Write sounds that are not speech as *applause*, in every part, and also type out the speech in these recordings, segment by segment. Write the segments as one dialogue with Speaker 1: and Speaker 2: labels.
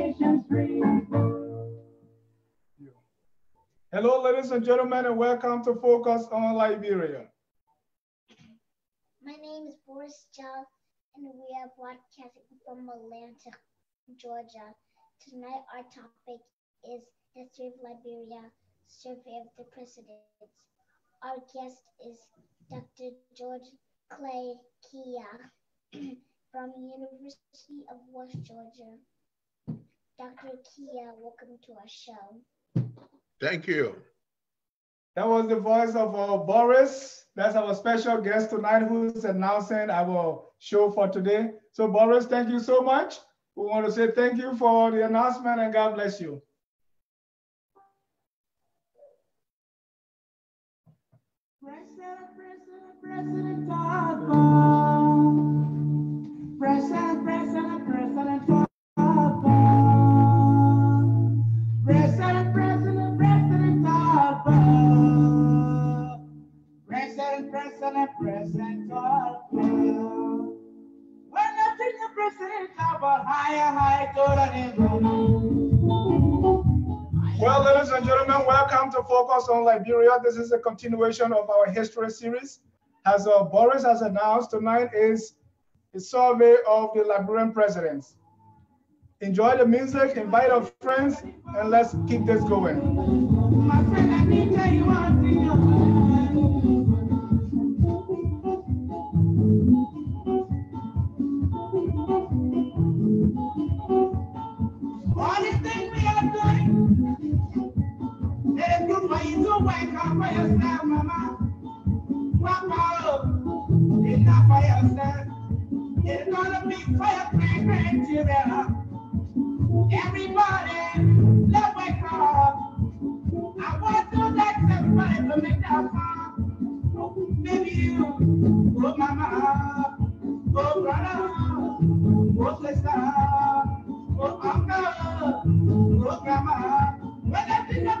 Speaker 1: nations free.
Speaker 2: Hello, ladies and gentlemen, and welcome to Focus on Liberia.
Speaker 3: My name is Boris Jah, and we are broadcasting from Atlanta, Georgia. Tonight, our topic is History of Liberia, Survey of the Presidents. Our guest is Dr. George Klay Kieh *clears throat* from University of West Georgia. Dr. Kieh, welcome to our show.
Speaker 4: Thank you.
Speaker 2: That was the voice of uh, Boris. That's our special guest tonight who's announcing our show for today. So, Boris, thank you so much. We want to say thank you for the announcement and God bless you.
Speaker 1: President, President, President President, President, President When
Speaker 2: well, ladies and gentlemen, welcome to Focus on Liberia. This is a continuation of our history series. As uh, Boris has announced, tonight is a survey of the Liberian presidents. Enjoy the music, invite your friends, and let's keep this going.
Speaker 1: It's gonna be fire, Everybody, let's wake up. I want to let everybody to make that song. Maybe you, oh mama, oh brother, oh sister, oh uncle, oh grandma. When I think of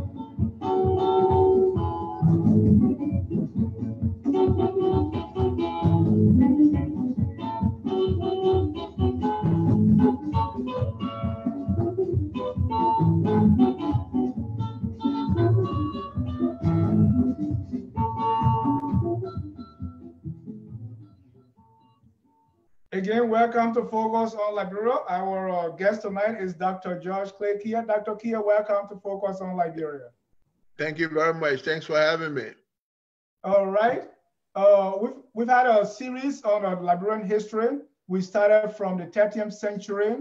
Speaker 2: Again, welcome to Focus on Liberia. Our uh, guest tonight is Dr. George Klay Kieh. Dr. Kieh, welcome to Focus on Liberia.
Speaker 4: Thank you very much. Thanks for having me.
Speaker 2: All right. Uh, we've, we've had a series on uh, Liberian history. We started from the 13th century,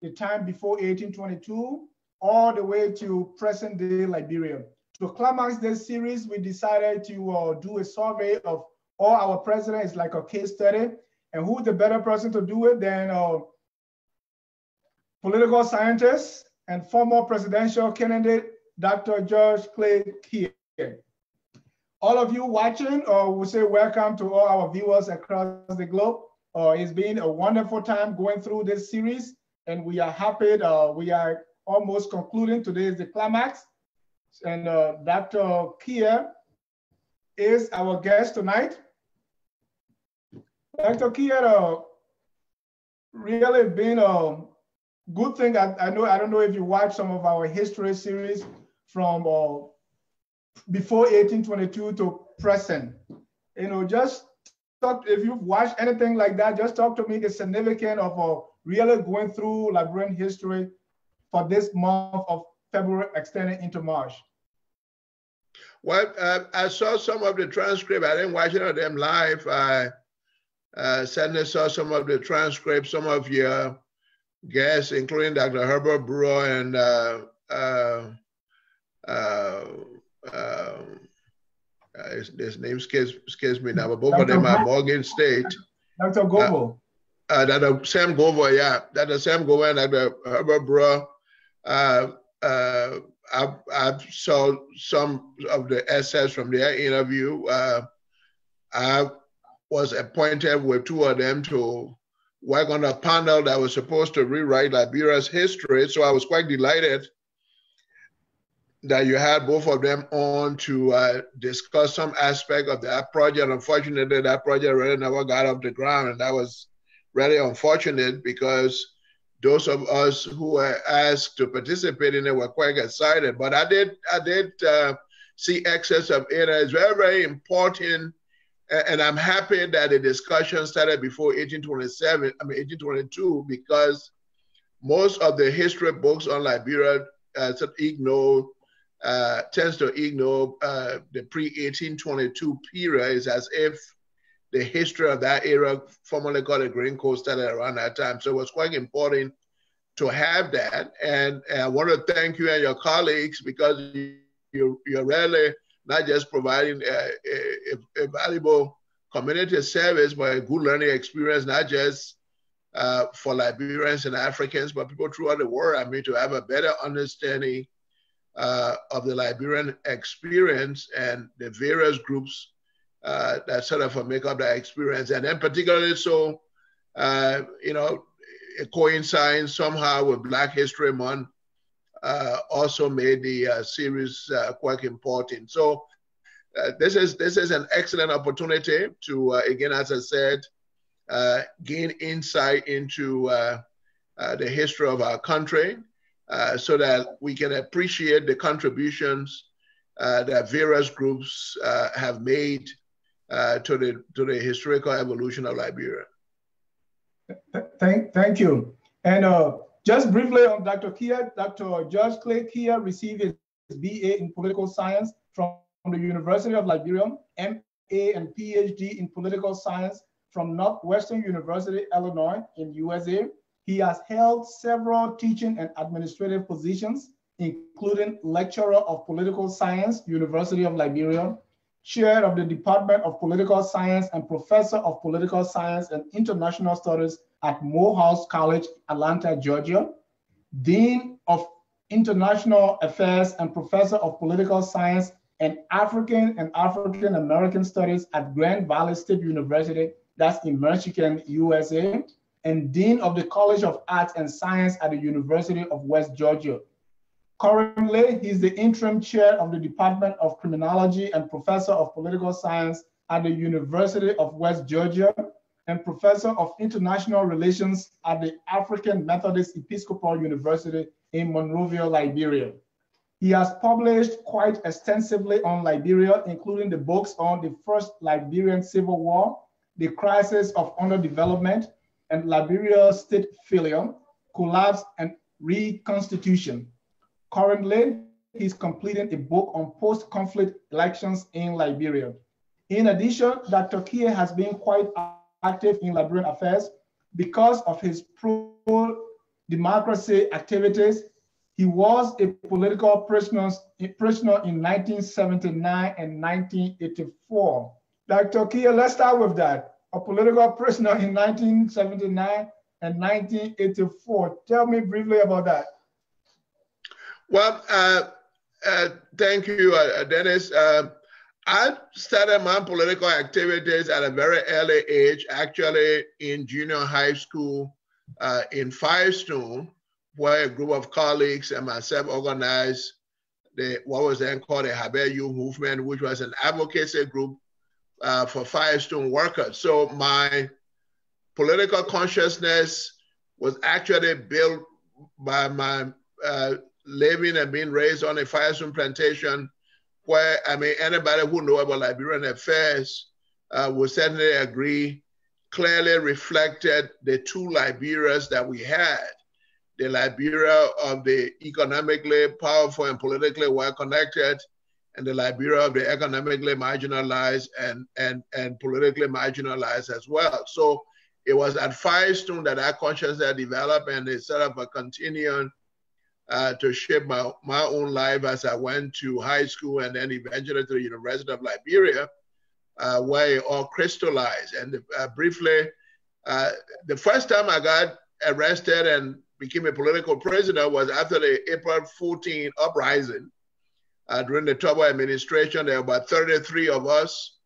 Speaker 2: the time before 1822, all the way to present day Liberia. To climax this series, we decided to uh, do a survey of all our presidents, like a case study, and who's the better person to do it than uh, political scientist and former presidential candidate, Dr. George Klay Kieh. All of you watching, uh, we say welcome to all our viewers across the globe. Uh, it's been a wonderful time going through this series, and we are happy. Uh, we are almost concluding. Today is the climax, and uh, Dr. Kieh is our guest tonight. Dr. Kiera, really been a good thing. I, I, know I don't know if you watched some of our history series from uh, before 1822 to present. You know, just talk if you've watched anything like that. Just talk to me the significance of uh, really going through Liberian history for this month of February extending into March.
Speaker 4: Well, uh, I saw some of the transcript. I didn't watch any of them live. I uh, certainly saw some of the transcripts, some of your guests, including Dr. Herbert Brewer and uh, uh, uh, um, uh his, his, name scares, me now, but both Dr. of them are Morgan State.
Speaker 2: Dr. Govo.
Speaker 4: Uh, uh, Dr. Sam Govo, yeah. Dr. Sam Govo and Dr. Herbert Brewer. Uh, uh, I, I saw some of the essays from their interview. Uh, I was appointed with two of them to work on a panel that was supposed to rewrite Liberia's history. So I was quite delighted that you had both of them on to uh, discuss some aspect of that project. Unfortunately, that project really never got off the ground, and that was really unfortunate because those of us who were asked to participate in it were quite excited. But I did, I did uh, see excess of it. It's very, very important, and I'm happy that the discussion started before 1827. I mean 1822 because most of the history books on Liberia uh, ignore uh, tends to ignore uh, the pre-1822 period is as if the history of that era, formerly called the Grain Coast, started around that time. So it was quite important to have that. And, and I want to thank you and your colleagues because you, you, you're really not just providing a, a, a, valuable community service, but a good learning experience, not just uh, for Liberians and Africans, but people throughout the world. I mean, to have a better understanding uh, of the Liberian experience and the various groups uh, that sort of make up that experience. And then particularly so, uh, you know, it coincides somehow with Black History Month, also made the uh, series uh, quite important. So this is this is an excellent opportunity to, again, as I said, gain insight into the history of our country uh, so that we can appreciate the contributions uh, that various groups uh, have made uh, to the to the historical evolution of Liberia.
Speaker 2: Thank, thank you. And uh, just briefly on Dr. Kieh, Dr. George Klay Kieh received his BA in political science from the University of Liberia, MA and PhD in political science from Northwestern University, Illinois in USA, he has held several teaching and administrative positions, including lecturer of political science, University of Liberia, chair of the Department of Political Science and professor of political science and international studies at Morehouse College, Atlanta, Georgia, dean of international affairs and professor of political science and African and African American studies at Grand Valley State University, that's in Michigan, USA, and Dean of the College of Arts and Science at the University of West Georgia. Currently, he's the interim chair of the Department of Criminology and professor of political science at the University of West Georgia and professor of international relations at the African Methodist Episcopal University in Monrovia, Liberia. He has published quite extensively on Liberia, including the books on the First Liberian Civil War, The Crisis of Underdevelopment, and Liberia state failure, collapse, and reconstitution. Currently, he's completing a book on post-conflict elections in Liberia. In addition, Dr. Kieh has been quite active in Liberian affairs because of his pro-democracy activities. He was a political prisoner, prisoner in 1979 and 1984. Dr. Kieh, let's start with that a political prisoner in 1979 and 1984. Tell me briefly about that.
Speaker 4: Well, uh, uh, thank you, uh, Dennis. I started my political activities at a very early age, actually in junior high school uh, in Firestone, where a group of colleagues and myself organized the what was then called the Haber Youth Movement, which was an advocacy group uh, for Firestone workers. So my political consciousness was actually built by my uh, living and being raised on a Firestone plantation where, I mean, anybody who know about Liberian affairs uh, would certainly agree, clearly reflected the two Liberias that we had. The Liberia of the economically powerful and politically well connected, and the Liberia of the economically marginalized and, and, and politically marginalized as well. So it was at Firestone that that consciousness developed and it's sort of a continuum uh, to shape my, my own life as I went to high school and then eventually to the University of Liberia, uh, where it all crystallized. And uh, briefly, uh, the first time I got arrested and became a political prisoner was after the April 14 uprising uh, during the Tolbert administration. There were about 33 of us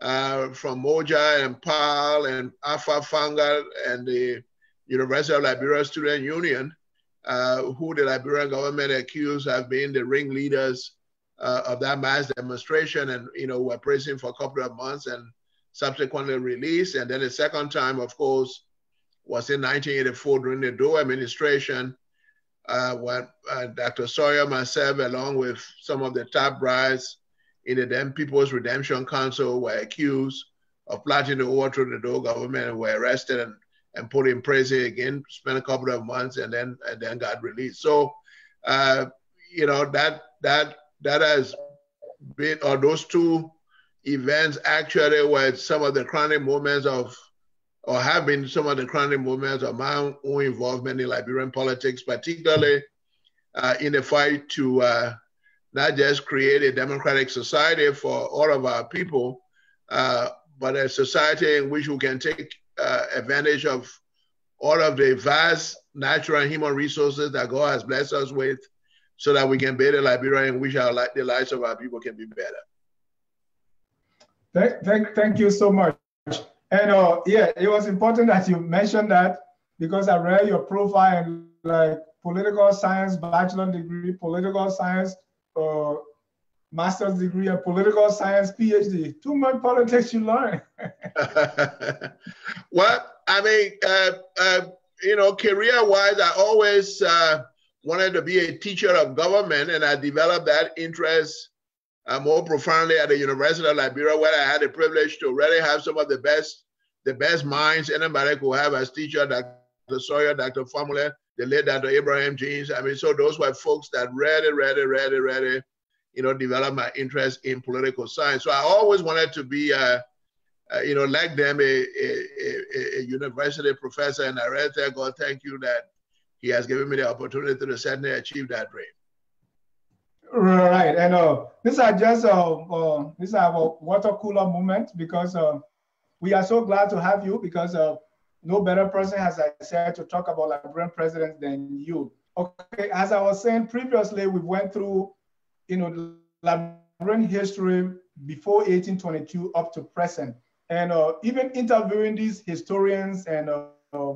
Speaker 4: uh, from Moja and PAL and Alpha Fanga and the University of Liberia Student Union who the Liberian government accused have been the ringleaders uh, of that mass demonstration, and you know were prison for a couple of months and subsequently released. And then the second time, of course, was in 1984 during the Doe administration, uh, when uh, Dr. Sawyer, myself, along with some of the top brass in the then People's Redemption Council, were accused of plotting to overthrow the Doe government and were arrested and, and put in prison again, spent a couple of months, and then and then got released. So, uh, you know that that that has been, or those two events actually were some of the crowning moments of, or have been some of the crowning moments of my own involvement in Liberian politics, particularly uh, in the fight to uh, not just create a democratic society for all of our people, uh, but a society in which we can take uh, advantage of all of the vast natural and human resources that God has blessed us with so that we can a Liberia in which our, the lives of our people can be better.
Speaker 2: Thank, thank, thank you so much. And uh, yeah, it was important that you mentioned that because I read your profile and like political science bachelor degree, political science uh, master's degree, and political science PhD. Too much politics you learn. *laughs*
Speaker 4: well, I mean, uh, uh, you know, career-wise, I always uh, wanted to be a teacher of government, and I developed that interest uh, more profoundly at the University of Liberia, where I had the privilege to really have some of the best, the best minds anybody could have as teacher, Dr. Sawyer, Dr. Famuleh, the late Dr. Abraham Jeans. I mean, so those were folks that really, really, really, really, you know, develop my interest in political science. So I always wanted to be, uh, uh, you know, like them, a, a, a, university professor. And I thank God, thank you that he has given me the opportunity to certainly achieve that dream.
Speaker 2: Right, and uh, these are just uh, uh, these are our water cooler moment because uh, we are so glad to have you because uh, no better person, as I said, to talk about Liberian presidents than you. Okay, as I was saying previously, we went through, you know, Liberian history before 1822 up to present, and uh, even interviewing these historians and uh,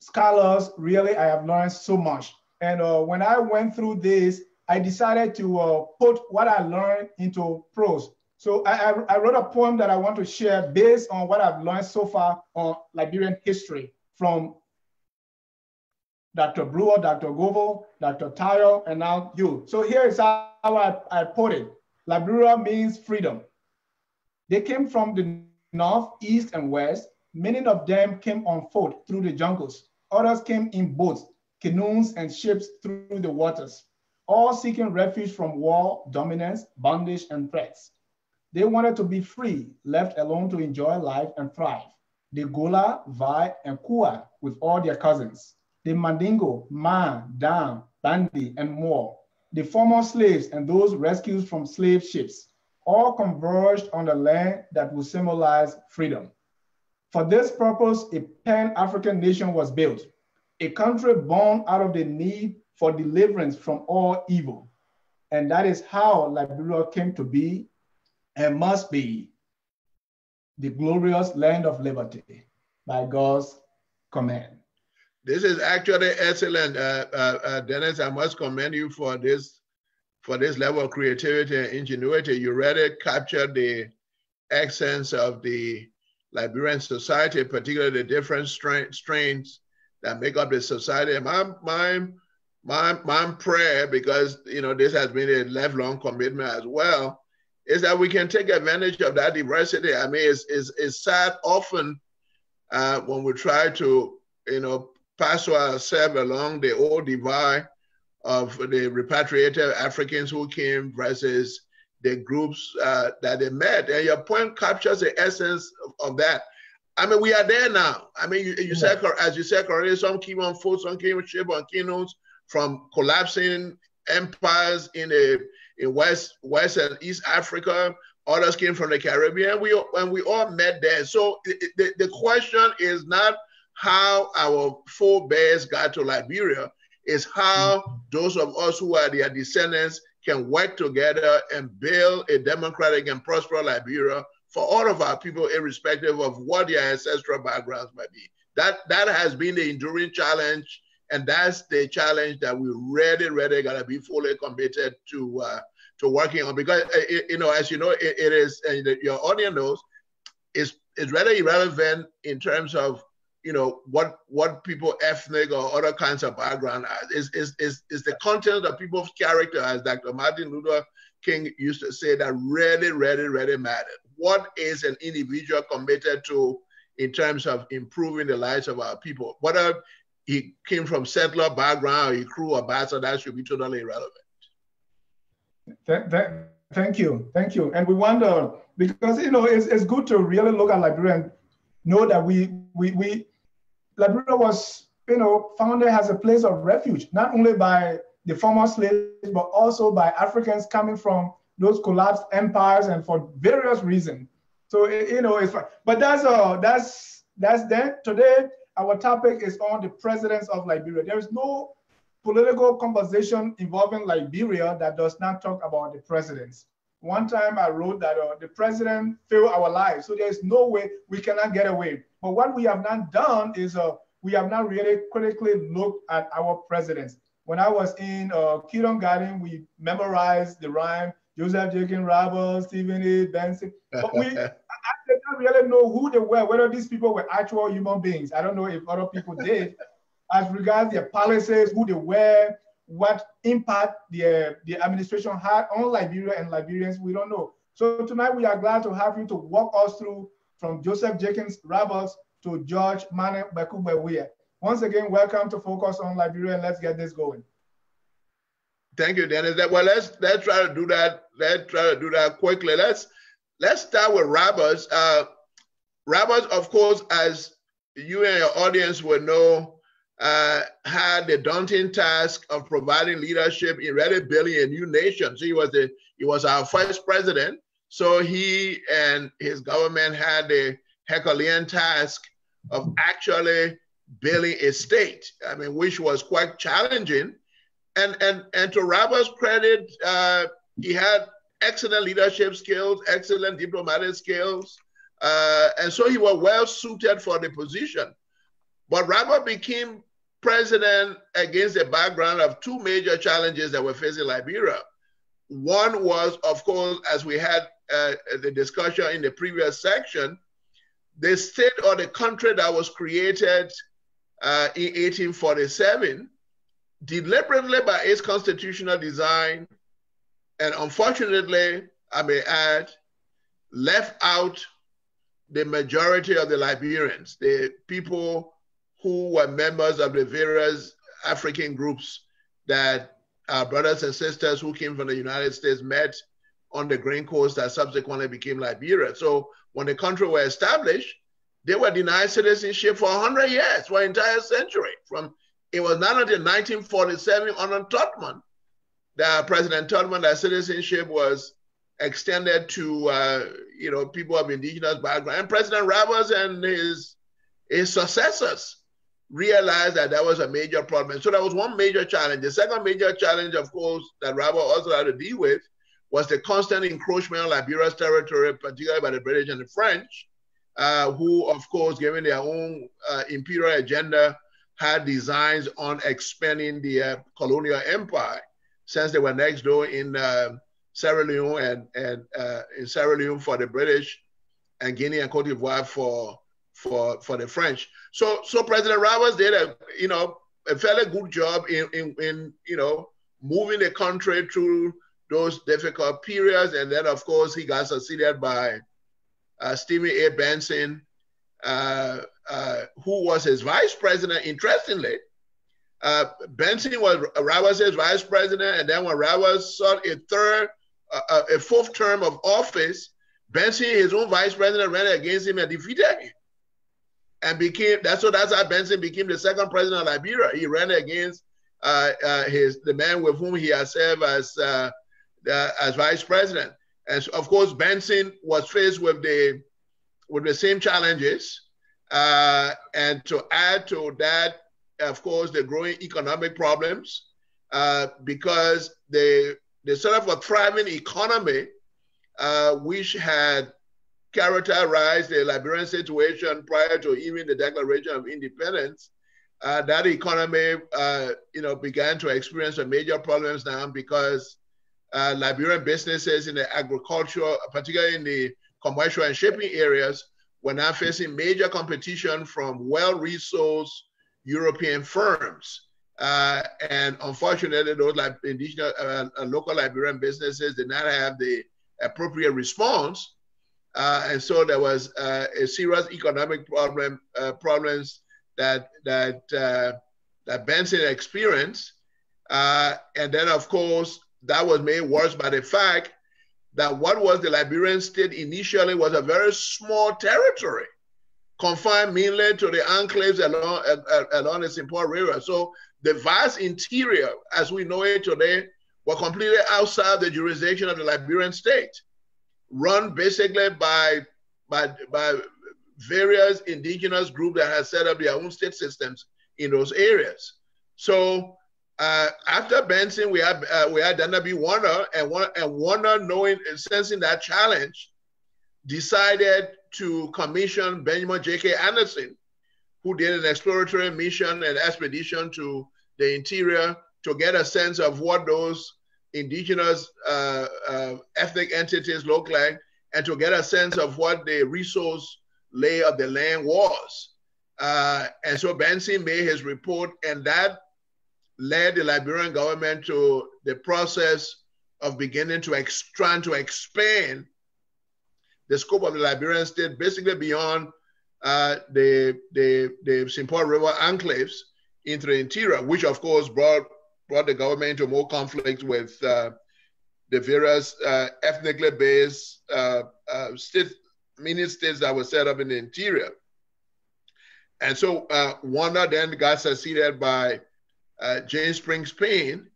Speaker 2: scholars, really, I have learned so much. And uh, when I went through this, I decided to uh, put what I learned into prose. So I, I, wrote a poem that I want to share based on what I've learned so far on Liberian history from Dr. Brewer, Dr. Govo, Dr. Tayo, and now you. So here is how I, I put it. Liberia means freedom. They came from the north, east, and west. Many of them came on foot through the jungles. Others came in boats, canoes, and ships through the waters, all seeking refuge from war, dominance, bondage, and threats. They wanted to be free, left alone to enjoy life and thrive. The Gola, Vai, and Kua with all their cousins. The Mandingo, Ma, Dam, Bandi, and more. The former slaves and those rescued from slave ships all converged on the land that would symbolize freedom. For this purpose, a pan-African nation was built, a country born out of the need for deliverance from all evil. And that is how Liberia came to be and must be the glorious land of liberty by God's command.
Speaker 4: This is actually excellent, uh, uh, uh, Dennis. I must commend you for this for this level of creativity and ingenuity. You really captured the essence of the Liberian society, particularly the different strain, strains that make up the society. My, my, my, my prayer, because you know this has been a lifelong commitment as well, is that we can take advantage of that diversity. I mean, it's, it's, it's sad often uh, when we try to, you know, pass ourselves along the old divide of the repatriated Africans who came versus the groups uh, that they met. And your point captures the essence of, of, that. I mean, we are there now. I mean, you, you yeah. said, as you said correctly, some came on foot, some came on ship on canoes from collapsing empires in the in West West and East Africa. Others came from the Caribbean. We and we all met there. So the, the question is not how our forebears got to Liberia, is how mm-hmm. those of us who are their descendants can work together and build a democratic and prosperous Liberia for all of our people, irrespective of what their ancestral backgrounds might be. That that has been the enduring challenge And that's the challenge that we really, really gotta be fully committed to uh, to working on because uh, you know, as you know, it, it is, and your audience knows, is is really irrelevant in terms of you know what what people ethnic or other kinds of background uh, is is is, is the content of people's character as dr martin luther king used to say that really really really matters what is an individual committed to in terms of improving the lives of our people? Whether he came from settler background or he Kru or Bassa that should be totally irrelevant.
Speaker 2: Th- th- thank you. Thank you. And we wonder because you know it's, it's good to really look at liberia and know that we we we Liberia was, you know, founded as a place of refuge, not only by the former slaves, but also by Africans coming from those collapsed empires and for various reasons. So you know, it's fine. but that's uh that's that's then today our topic is on the presidents of Liberia. There is no political conversation involving Liberia that does not talk about the presidents. One time I wrote that uh, the president failed our lives, so there's no way we cannot get away. But what we have not done is uh, we have not really critically looked at our presidents. When I was in uh, Garden, we memorized the rhyme, Joseph Jenkins Roberts, Stephen A. Benson. But we, *laughs* I, I did not really know who they were, whether these people were actual human beings. I don't know if other people did. As regards their policies, who they were, what impact the, the administration had on Liberia and Liberians, we don't know. So tonight we are glad to have you to walk us through from Joseph Jenkins Roberts to George Mane Bekubewe. Once again, welcome to Focus on Liberia and let's get this going.
Speaker 4: Thank you, Dennis. Well, let's let's try to do that. Let's try to do that quickly. Let's let's start with Roberts. Uh, Roberts, of course, as you and your audience will know, uh, had the daunting task of providing leadership in really building a new nation. So he was the he was our first president. So he and his government had the Herculean task of actually building a state. I mean, which was quite challenging. And and and to Robert's credit, uh, he had excellent leadership skills, excellent diplomatic skills, uh, and so he was well suited for the position. But Robert became president against the background of two major challenges that were facing Liberia. One was, of course, as we had uh, the discussion in the previous section, the state or the country that was created uh, in 1847, deliberately by its constitutional design, and unfortunately, I may add, left out the majority of the Liberians, the people who were members of the various African groups that our brothers and sisters who came from the United States met on the Grain Coast that subsequently became Liberia. So when the country was established, they were denied citizenship for 100 years, for an entire century. From it was not until 1947 under Tubman that President Tubman that citizenship was extended to uh, you know people of indigenous background. And President Roberts and his his successors realized that that was a major problem. So that was one major challenge. The second major challenge, of course, that Robert also had to deal with was the constant encroachment on Liberia's territory, particularly by the British and the French, uh, who, of course, given their own uh, imperial agenda, had designs on expanding the uh, colonial empire since they were next door in uh, Sierra Leone and, and uh, in Sierra Leone for the British and Guinea and Cote d'Ivoire for, for, for the French. So, so President Roberts did a, you know, a fairly good job in, in, in you know, moving the country through those difficult periods. And then, of course, he got succeeded by uh, A. Benson, uh, uh, who was his vice president. Interestingly, uh, Benson was Roberts' vice president, and then when Roberts sought a third, uh, a fourth term of office, Benson, his own vice president, ran against him and defeated him, and became that's so that's how Benson became the second president of Liberia. He ran against uh, his the man with whom he had served as as vice president. And so, of course, Benson was faced with the with the same challenges. Uh, and to add to that, of course, the growing economic problems, uh, because the the sort of a thriving economy, uh, which had characterized the Liberian situation prior to even the Declaration of Independence, uh, that economy, uh, you know, began to experience some major problems now because uh, Liberian businesses in the agriculture, particularly in the commercial and shipping areas, were now facing major competition from well-resourced European firms. Uh, and unfortunately, those like indigenous, uh, local Liberian businesses did not have the appropriate response. Uh, and so there was uh, a serious economic problem, uh, problems that, that, that Benson experienced. and then, of course, that was made worse by the fact that what was the Liberian state initially was a very small territory, confined mainly to the enclaves along, uh, along the. Paul River. So the vast interior, as we know it today, were completely outside the jurisdiction of the Liberian state, run basically by, by, by various indigenous groups that had set up their own state systems in those areas. So uh, after Benson, we had uh, we had Daniel B. Warner, and Warner, and Warner, knowing and sensing that challenge, decided to commission Benjamin J.K. Anderson, who did an exploratory mission and expedition to the interior to get a sense of what those indigenous uh, uh, ethnic entities look like, and to get a sense of what the resource lay of the land was. Uh, and so Benson made his report, and that led the Liberian government to the process of beginning to ex- trying to expand the scope of the Liberian state basically beyond uh, the, the, the. Paul River enclaves into the interior, which of course brought, brought the government into more conflict with uh, the various uh, ethnically based uh, uh, state, mini states that were set up in the interior. And so uh, Warner then got succeeded by uh, James Spriggs Payne,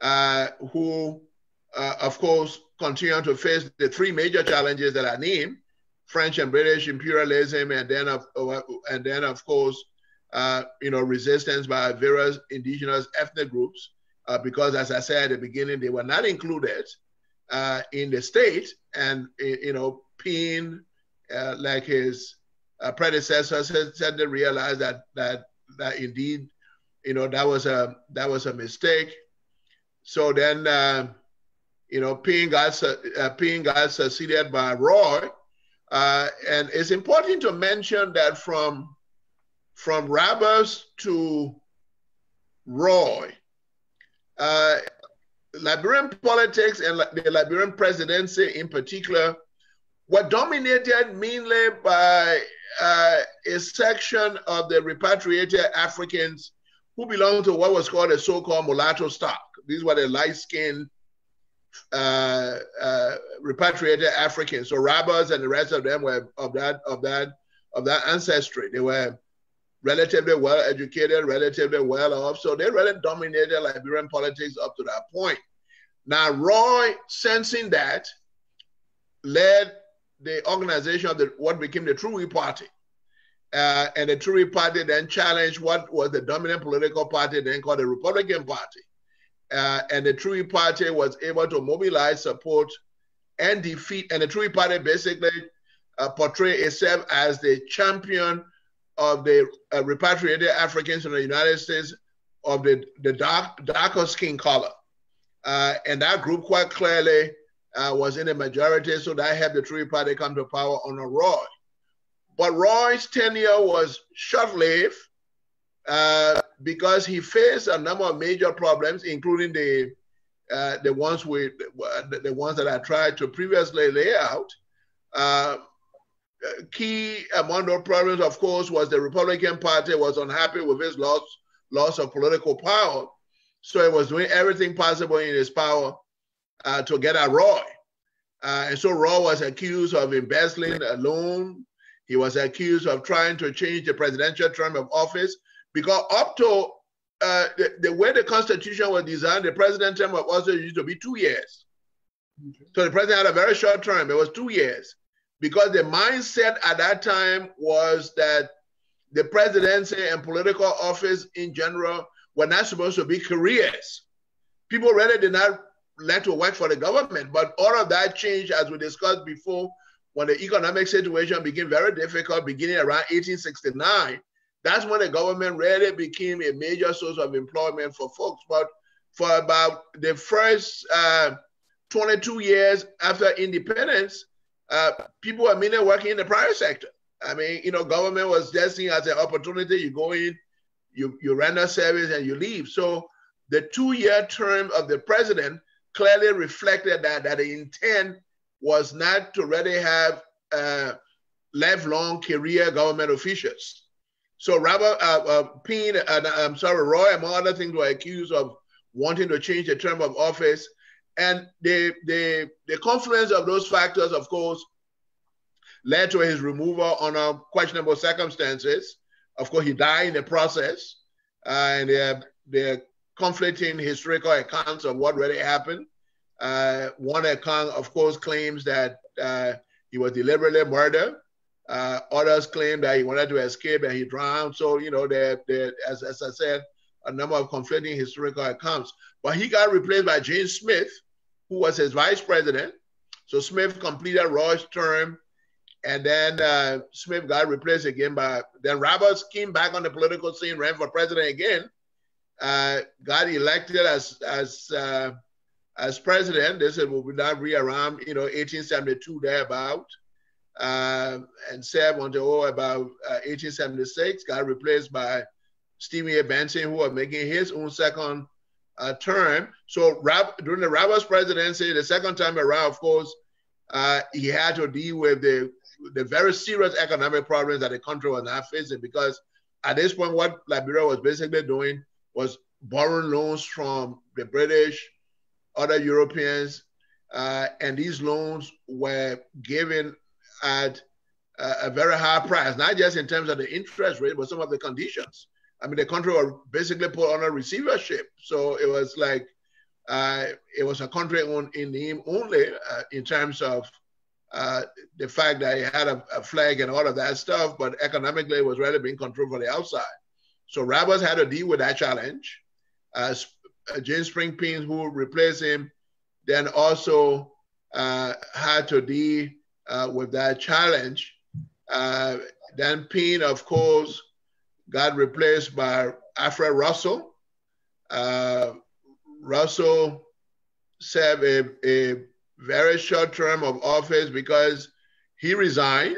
Speaker 4: uh, who, of course, continued to face the three major challenges that I named: French and British imperialism, and then, of, and then, of course, uh, you know, resistance by various indigenous ethnic groups. Uh, because, as I said at the beginning, they were not included uh, in the state, and you know, Payne, like his predecessors, said they realized that that that indeed you know that was a that was a mistake. So then, uh, you know, Payne got uh, Payne got succeeded by Roye, uh, and it's important to mention that from from Roberts to Roye, uh, Liberian politics and the Liberian presidency in particular were dominated mainly by uh, a section of the repatriated Africans who belonged to what was called a so-called mulatto stock. These were the light-skinned uh, uh, repatriated Africans. So Roberts and the rest of them were of that of that of that ancestry. They were relatively well educated, relatively well off. So they really dominated Liberian politics up to that point. Now Roye, sensing that, led the organization of the, what became the True Party. Uh, and the Tory party then challenged what was the dominant political party then called the Republican Party. Uh, and the Tory party was able to mobilize support and defeat. And the Tory party basically uh, portrayed itself as the champion of the uh, repatriated Africans in the United States of the, the dark, darker skin color. Uh, and that group quite clearly uh, was in the majority, so that helped the Tory party come to power a roll. But Roye's tenure was short-lived uh, because he faced a number of major problems, including the uh, the ones we the, the, ones that I tried to previously lay out. Key among those problems, of course, was the Republican Party was unhappy with his loss loss of political power, so it was doing everything possible in his power uh, to get at Roye. Uh, and so Roye was accused of embezzling a loan he was accused of trying to change the presidential term of office because up to uh, the, the, way the Constitution was designed, the presidential term of office used to be two years. Okay. So the president had a very short term. It was two years because the mindset at that time was that the presidency and political office in general were not supposed to be careers. People really did not like to work for the government, but all of that changed as we discussed before when the economic situation became very difficult beginning around 1869, that's when the government really became a major source of employment for folks. But for about the first uh, 22 years after independence, uh, people were mainly working in the private sector. I mean, you know, government was just seen as an opportunity. You go in, you, you render service, and you leave. So the two-year term of the president clearly reflected that, that the intent was not to really have uh, lifelong career government officials. So Robert uh, uh, Payne, uh, I'm sorry, Roye, among other things, were accused of wanting to change the term of office. And the, the, the confluence of those factors, of course, led to his removal under questionable circumstances. Of course, he died in the process, uh, and they're, they're conflicting historical accounts of what really happened. Uh, one account, of course, claims that uh, he was deliberately murdered. Uh, others claim that he wanted to escape and he drowned. So, you know, there, there, as, as I said, a number of conflicting historical accounts. But he got replaced by James Smith, who was his vice president. So Smith completed Roye's term, and then uh, Smith got replaced again by, then Roberts came back on the political scene, ran for president again, uh, got elected as, as, uh, as president. This will be not re around, you know, 1872 thereabout uh, and served until oh, about uh, 1876, got replaced by Stephen A. Benson, who was making his own second uh, term. So during the Roberts presidency, the second time around, of course, uh, he had to deal with the, the very serious economic problems that the country was now facing because at this point, what Liberia was basically doing was borrowing loans from the British, other Europeans, uh, and these loans were given at a very high price, not just in terms of the interest rate, but some of the conditions. I mean, the country was basically put on a receivership. So it was like, uh, it was a country on, in name only uh, in terms of uh, the fact that it had a, a, flag and all of that stuff, but economically it was really being controlled from the outside. So Roberts had to deal with that challenge. Uh, James Spriggs who replaced him, then also uh, had to deal uh, with that challenge. Uh, then Payne, of course, got replaced by Alfred Russell. Uh, Russell served a, a very short term of office because he resigned.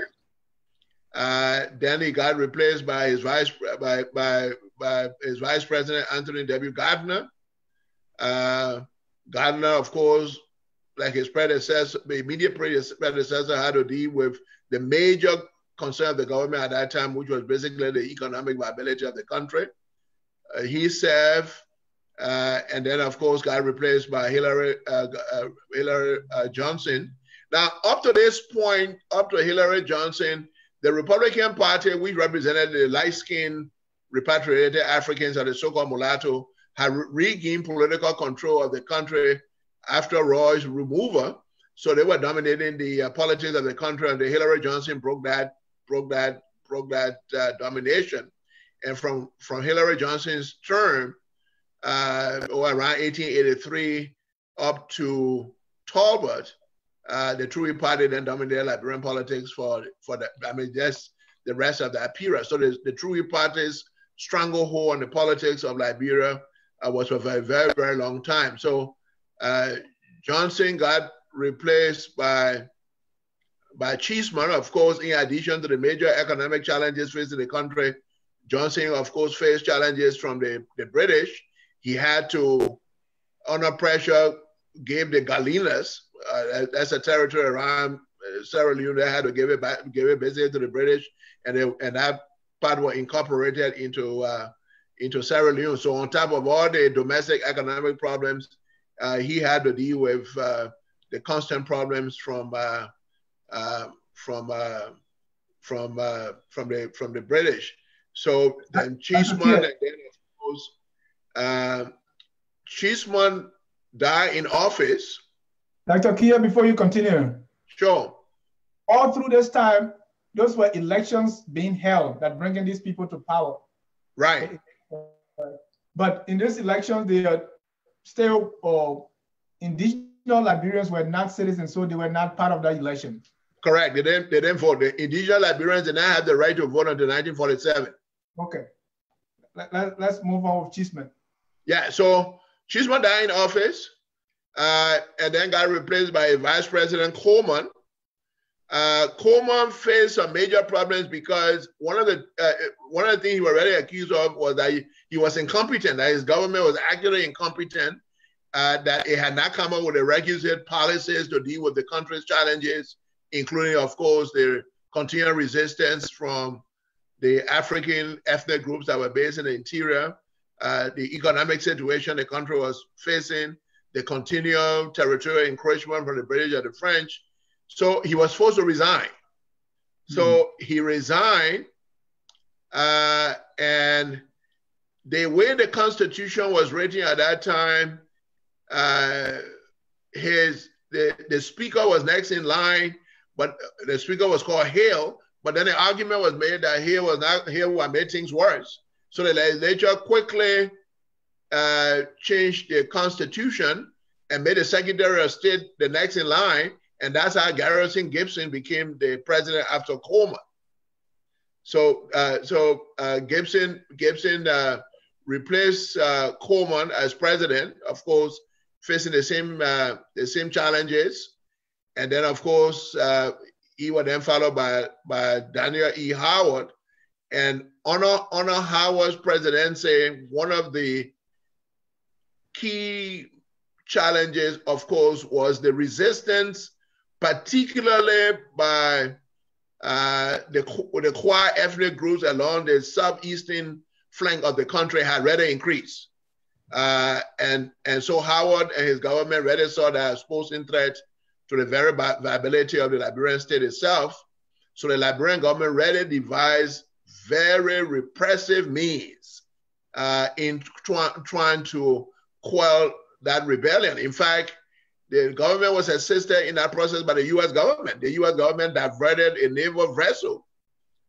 Speaker 4: Uh, then he got replaced by his vice by, by, by his vice president Anthony W. Gardner. Uh, Gardner, of course, like his predecessor, the immediate predecessor had to deal with the major concern of the government at that time, which was basically the economic viability of the country. Uh, he served, uh, and then of course got replaced by Hilary uh, uh Hilary uh, Johnson. Now, up to this point, up to Hilary Johnson, the Republican Party, which represented the light-skinned repatriated Africans or the so-called mulatto, had regained political control of the country after Roye's removal. So they were dominating the uh, politics of the country, and the Hilary Johnson broke that, broke that, broke that uh, domination. And from from Hilary Johnson's term, uh, or around 1883 up to Tolbert, uh, the True Party then dominated Liberian politics for for the I mean just the rest of that period. So the, the True Party's stranglehold on the politics of Liberia uh, was for a very, very, very long time. So uh, Johnson got replaced by by Cheeseman, of course, in addition to the major economic challenges facing the country, Johnson, of course, faced challenges from the, the British. He had to, under pressure, give the Gallinas, uh, that's a territory around uh, Sierra Leone, they had to give it back, give it basically to the British, and they, and that part was incorporated into uh, into Sierra Leone. So on top of all the domestic economic problems, uh, he had to deal with uh, the constant problems from uh, uh from uh, from uh, from the from the British. So then Cheeseman, and then of course, Cheeseman died in office.
Speaker 2: Dr. Kieh, before you continue.
Speaker 4: Sure.
Speaker 2: All through this time, those were elections being held that bringing these people to power.
Speaker 4: Right.
Speaker 2: But in this election, they are still uh, indigenous Liberians were not citizens, so they were not part of that election.
Speaker 4: Correct. They didn't, they didn't vote. The indigenous Liberians did not have the right to vote until 1947.
Speaker 2: Okay. Let, let, let's move on with Cheeseman.
Speaker 4: Yeah, so Cheeseman died in office uh, and then got replaced by Vice President Coleman. Uh, Coleman faced some major problems because one of the uh, one of the things he was already accused of was that he, he was incompetent, that his government was actually incompetent, uh, that it had not come up with the requisite policies to deal with the country's challenges, including, of course, the continued resistance from the African ethnic groups that were based in the interior, uh, the economic situation the country was facing, the continued territorial encroachment from the British and the French. So he was forced to resign. So mm. he resigned, uh, and the way the Constitution was written at that time, uh, his the, the speaker was next in line, but the speaker was called Hale. But then the argument was made that Hale was not Hale what made things worse. So the legislature quickly uh, changed the constitution and made the Secretary of State the next in line, and that's how Garrison Gibson became the president after Coleman. So, uh, so uh, Gibson Gibson uh, replaced uh, Coleman as president, of course, facing the same uh, the same challenges, and then of course uh, he was then followed by by Daniel E. Howard, and honor honor Howard's presidency. One of the key challenges, of course, was the resistance, particularly by uh, the, the Kwa ethnic groups along the southeastern flank of the country had really increased. Uh, and, and so Howard and his government really saw that as posing threat to the very viability of the Liberian state itself. So the Liberian government really devised very repressive means uh, in trying to quell that rebellion. In fact, the government was assisted in that process by the U.S. government. The U.S. government diverted a naval vessel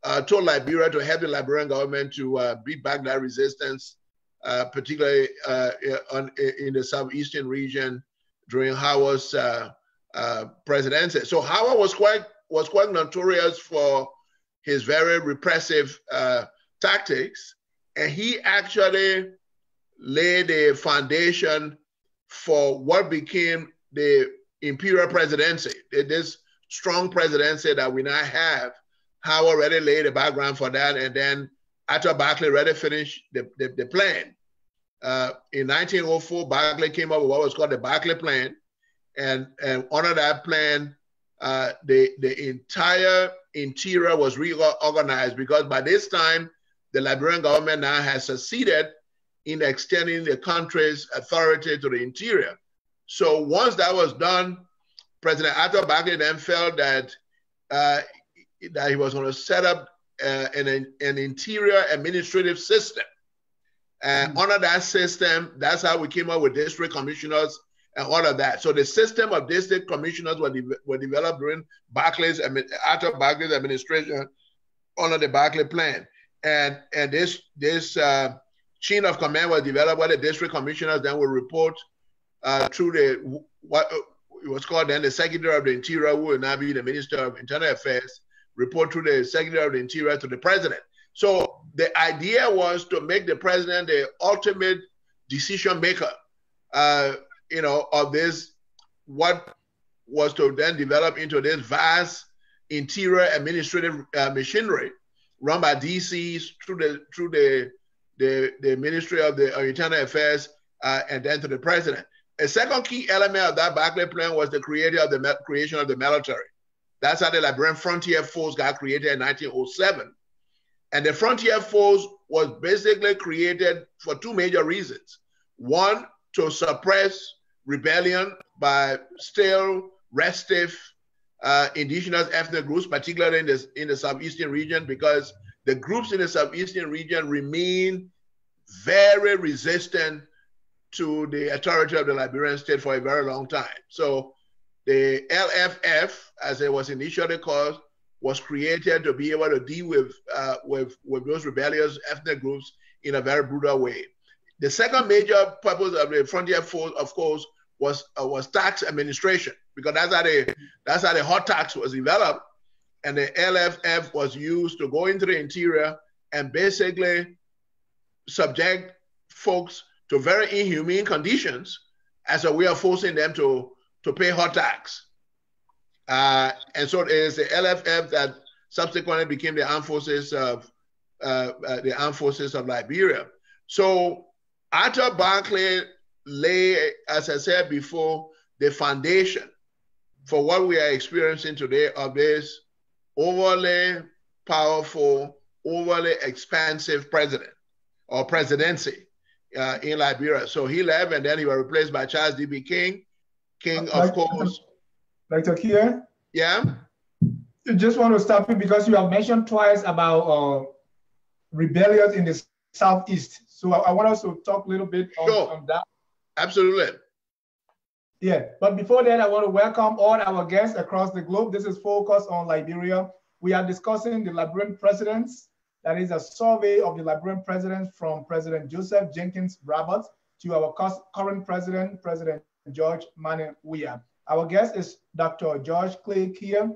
Speaker 4: uh, to Liberia to help the Liberian government to uh, beat back that resistance, uh, particularly uh, on, in the southeastern region during Howard's uh, uh, presidency. So Howard was quite was quite notorious for his very repressive tactics, and he actually laid a foundation for what became the imperial presidency, this strong presidency that we now have. Howard already laid the background for that, and then Arthur Barclay already finished the, the, the plan. Uh, in 1904, Barclay came up with what was called the Barclay Plan, and and under that plan, uh, the the entire interior was reorganized because by this time, the Liberian government now has succeeded in extending the country's authority to the interior. So once that was done, President Arthur Barclay then felt that uh, that he was going to set up uh, an, an interior administrative system. And mm-hmm. under that system, that's how we came up with district commissioners and all of that. So the system of district commissioners were, de- were developed during Barclay's Arthur Barclay's administration under the Barclay Plan. And and this this uh, chain of command was developed where the district commissioners then will report uh, through the what it was called then the Secretary of the Interior, who will now be the Minister of Internal Affairs, report to the Secretary of the Interior to the President. So the idea was to make the President the ultimate decision maker, uh, you know, of this what was to then develop into this vast interior administrative uh, machinery run by DCs through the through the the, the Ministry of the Internal Affairs, uh, and then to the president. A second key element of that Barclay plan was the creation of the creation of the military. That's how the Liberian Frontier Force got created in 1907. And the Frontier Force was basically created for two major reasons. One, to suppress rebellion by still restive uh, indigenous ethnic groups, particularly in the, in the southeastern region, because the groups in the southeastern region remain very resistant to the authority of the Liberian state for a very long time. So the LFF, as it was initially called, was created to be able to deal with, uh, with, with those rebellious ethnic groups in a very brutal way. The second major purpose of the frontier force, of course, was uh, was tax administration because that's how the that's how the hot tax was developed and the LFF was used to go into the interior and basically subject folks to very inhumane conditions as a way of forcing them to, to pay hot tax. Uh, and so it is the LFF that subsequently became the armed forces of uh, uh, the armed forces of Liberia. So Arthur Barclay lay, as I said before, the foundation for what we are experiencing today of this overly powerful, overly expansive president or presidency uh, in Liberia. So he left and then he was replaced by Charles D.B. King. King, of course.
Speaker 2: Dr. Kieh?
Speaker 4: Yeah?
Speaker 2: I just want to stop you because you have mentioned twice about uh, rebellions in the Southeast. So I, I, want us to talk a little bit on,
Speaker 4: sure.
Speaker 2: on that.
Speaker 4: Absolutely.
Speaker 2: Yeah, but before that, I want to welcome all our guests across the globe. This is Focus on Liberia. We are discussing the Liberian presidents. That is a survey of the Liberian presidents from President Joseph Jenkins Roberts to our current president, President George Manneh Weah. Our guest is Dr. George Klay Kieh,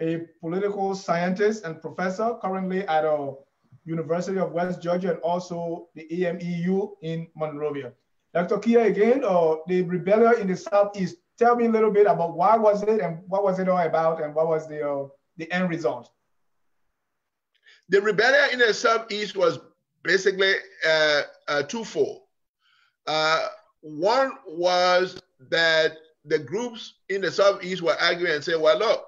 Speaker 2: a political scientist and professor currently at the University of West Georgia and also the AMEU in Monrovia. Dr. Kieh again, or the rebellion in the Southeast, tell me a little bit about why was it and what was it all about and what was the, uh, the end result?
Speaker 4: The rebellion in the Southeast was basically uh, uh, twofold. Uh, one was that the groups in the southeast were arguing and saying, well, look,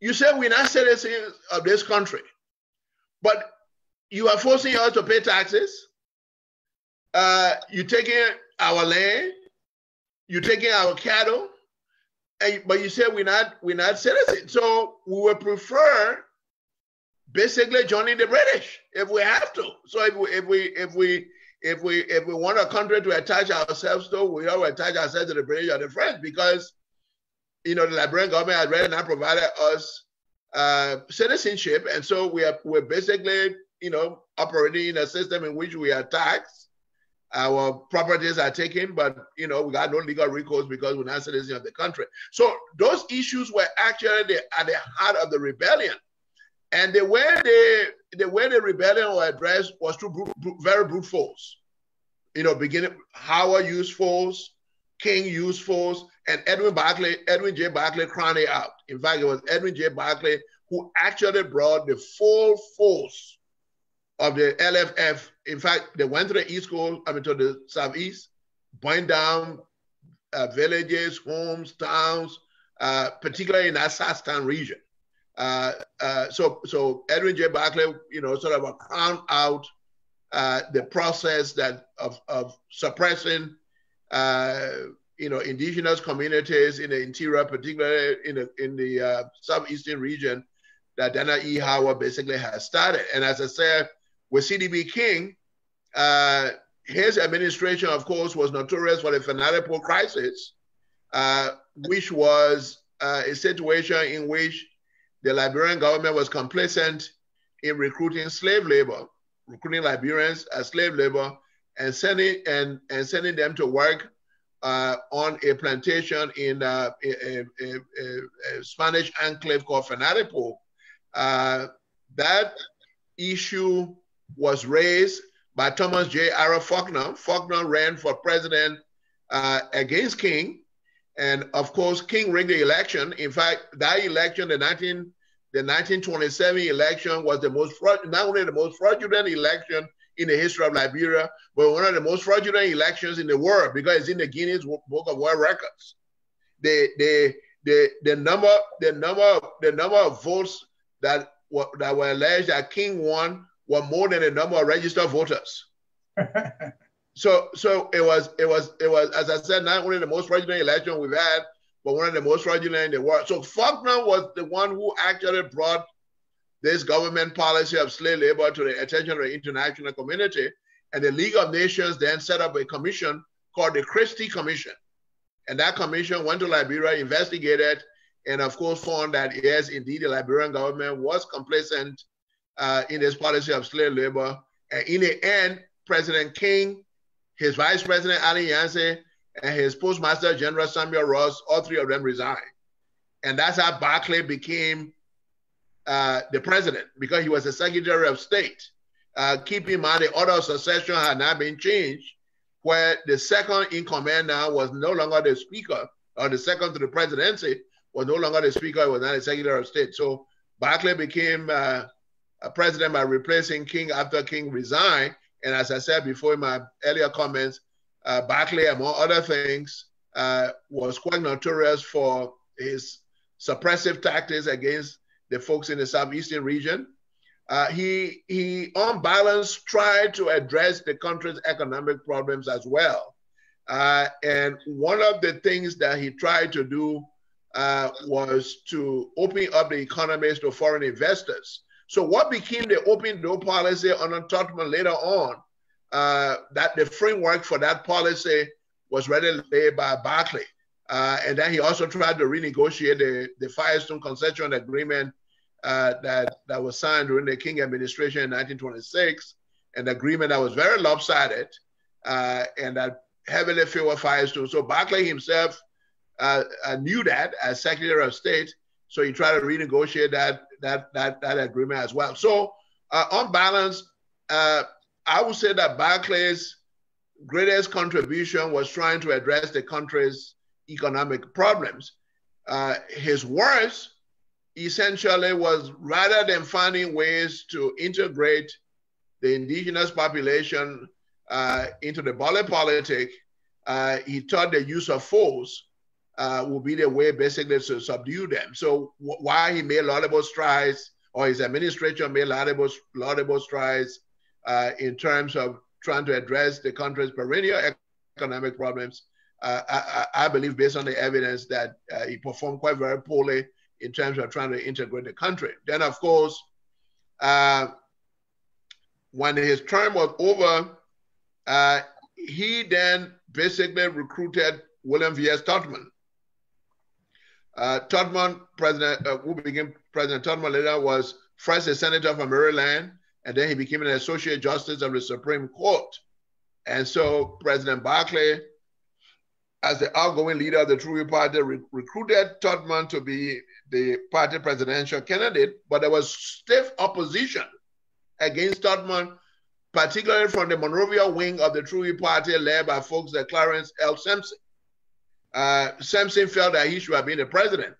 Speaker 4: you said we're not citizens of this country, but you are forcing us to pay taxes. Uh, you're taking our land, you're taking our cattle, and, but you said we're not we're not citizens. So we would prefer basically joining the British if we have to. So if we if we if we if we if we want a country to attach ourselves to, we don't attach ourselves to the British or the French because you know the Liberian government has already now provided us uh, citizenship, and so we are we're basically you know operating in a system in which we are taxed. Our properties are taken, but you know we got no legal recourse because we're not citizens of the country. So those issues were actually the, at the heart of the rebellion, and the way they the way the rebellion was addressed was through very brute force. You know, beginning Howard used force, King used force, and Edwin Barclay, Edwin J. Barclay crowned it out. In fact, it was Edwin J. Barclay who actually brought the full force of the LFF. In fact, they went to the East Coast, I mean to the Southeast, burned down uh, villages, homes, towns, uh, particularly in that Sasstown region. Uh, uh, so, so Edwin J. Barclay, you know, sort of crown out uh, the process that of, of suppressing, uh, you know, indigenous communities in the interior, particularly in the in the southeastern region, that Dana E. Howard basically has started. And as I said, with CDB King, his administration, of course, was notorious for the Fernando Po crisis, which was a situation in which the Liberian government was complacent in recruiting slave labor, recruiting Liberians as slave labor, and sending and, and sending them to work uh, on a plantation in uh, a, a, a, a, Spanish enclave called Fernando Po. Uh, that issue was raised by Thomas J. R. Faulkner. Faulkner ran for president uh, against King and of course, King rigged the election. In fact, that election, the 19 the 1927 election was the most not only the most fraudulent election in the history of Liberia, but one of the most fraudulent elections in the world because it's in the Guinness Book of World Records. The the the the number the number the number of votes that were that were alleged that King won were more than the number of registered voters. So so it was it was it was as I said, not only the most fraudulent election we've had, but one of the most fraudulent in the world. So Faulkner was the one who actually brought this government policy of slave labor to the attention of the international community. And the League of Nations then set up a commission called the Christy Commission. And that commission went to Liberia, investigated, and of course found that yes, indeed, the Liberian government was complacent uh, in this policy of slave labor. And in the end, President King his vice president, Ali Yancey, and his postmaster general, Samuel Ross, all three of them resigned. And that's how Barclay became uh, the president because he was the secretary of state. Uh, keep in mind the order of succession had not been changed, where the second in command now was no longer the speaker, or the second to the presidency was no longer the speaker, was now the secretary of state. So Barclay became uh, president by replacing King after King resigned. And as I said before in my earlier comments, uh, Barclay, among other things, uh, was quite notorious for his suppressive tactics against the folks in the southeastern region. Uh, he, he, on balance, tried to address the country's economic problems as well. Uh, and one of the things that he tried to do uh, was to open up the economies to foreign investors. So, what became the open door policy under Tubman later on? Uh, that the framework for that policy was ready laid by Barclay. Uh, and then he also tried to renegotiate the, the Firestone Concession Agreement uh, that, that was signed during the King administration in 1926, an agreement that was very lopsided uh, and that heavily favored Firestone. So Barclay himself uh, uh, knew that as Secretary of State, so he tried to renegotiate that that that, that agreement as well. So uh, on balance, uh, I would say that Barclay's greatest contribution was trying to address the country's economic problems. Uh, his worst essentially was rather than finding ways to integrate the indigenous population uh, into the body politic, uh, he thought the use of force uh, will be the way basically to subdue them. So why he made laudable strides, or his administration made laudable, laudable strides uh, in terms of trying to address the country's perennial economic problems, uh, I, I, believe based on the evidence that uh, he performed quite very poorly in terms of trying to integrate the country. Then, of course, uh, when his term was over, uh, he then basically recruited William V.S. Tubman, uh, Tubman, President, uh, who became President Tubman later, was first a senator from Maryland, and then he became an associate justice of the Supreme Court. And so President Barclay, as the outgoing leader of the True Party, re- recruited Tubman to be the party presidential candidate, but there was stiff opposition against Tubman, particularly from the Monrovia wing of the True Party, led by folks like Clarence L. Simpson uh, felt that he should have been the president.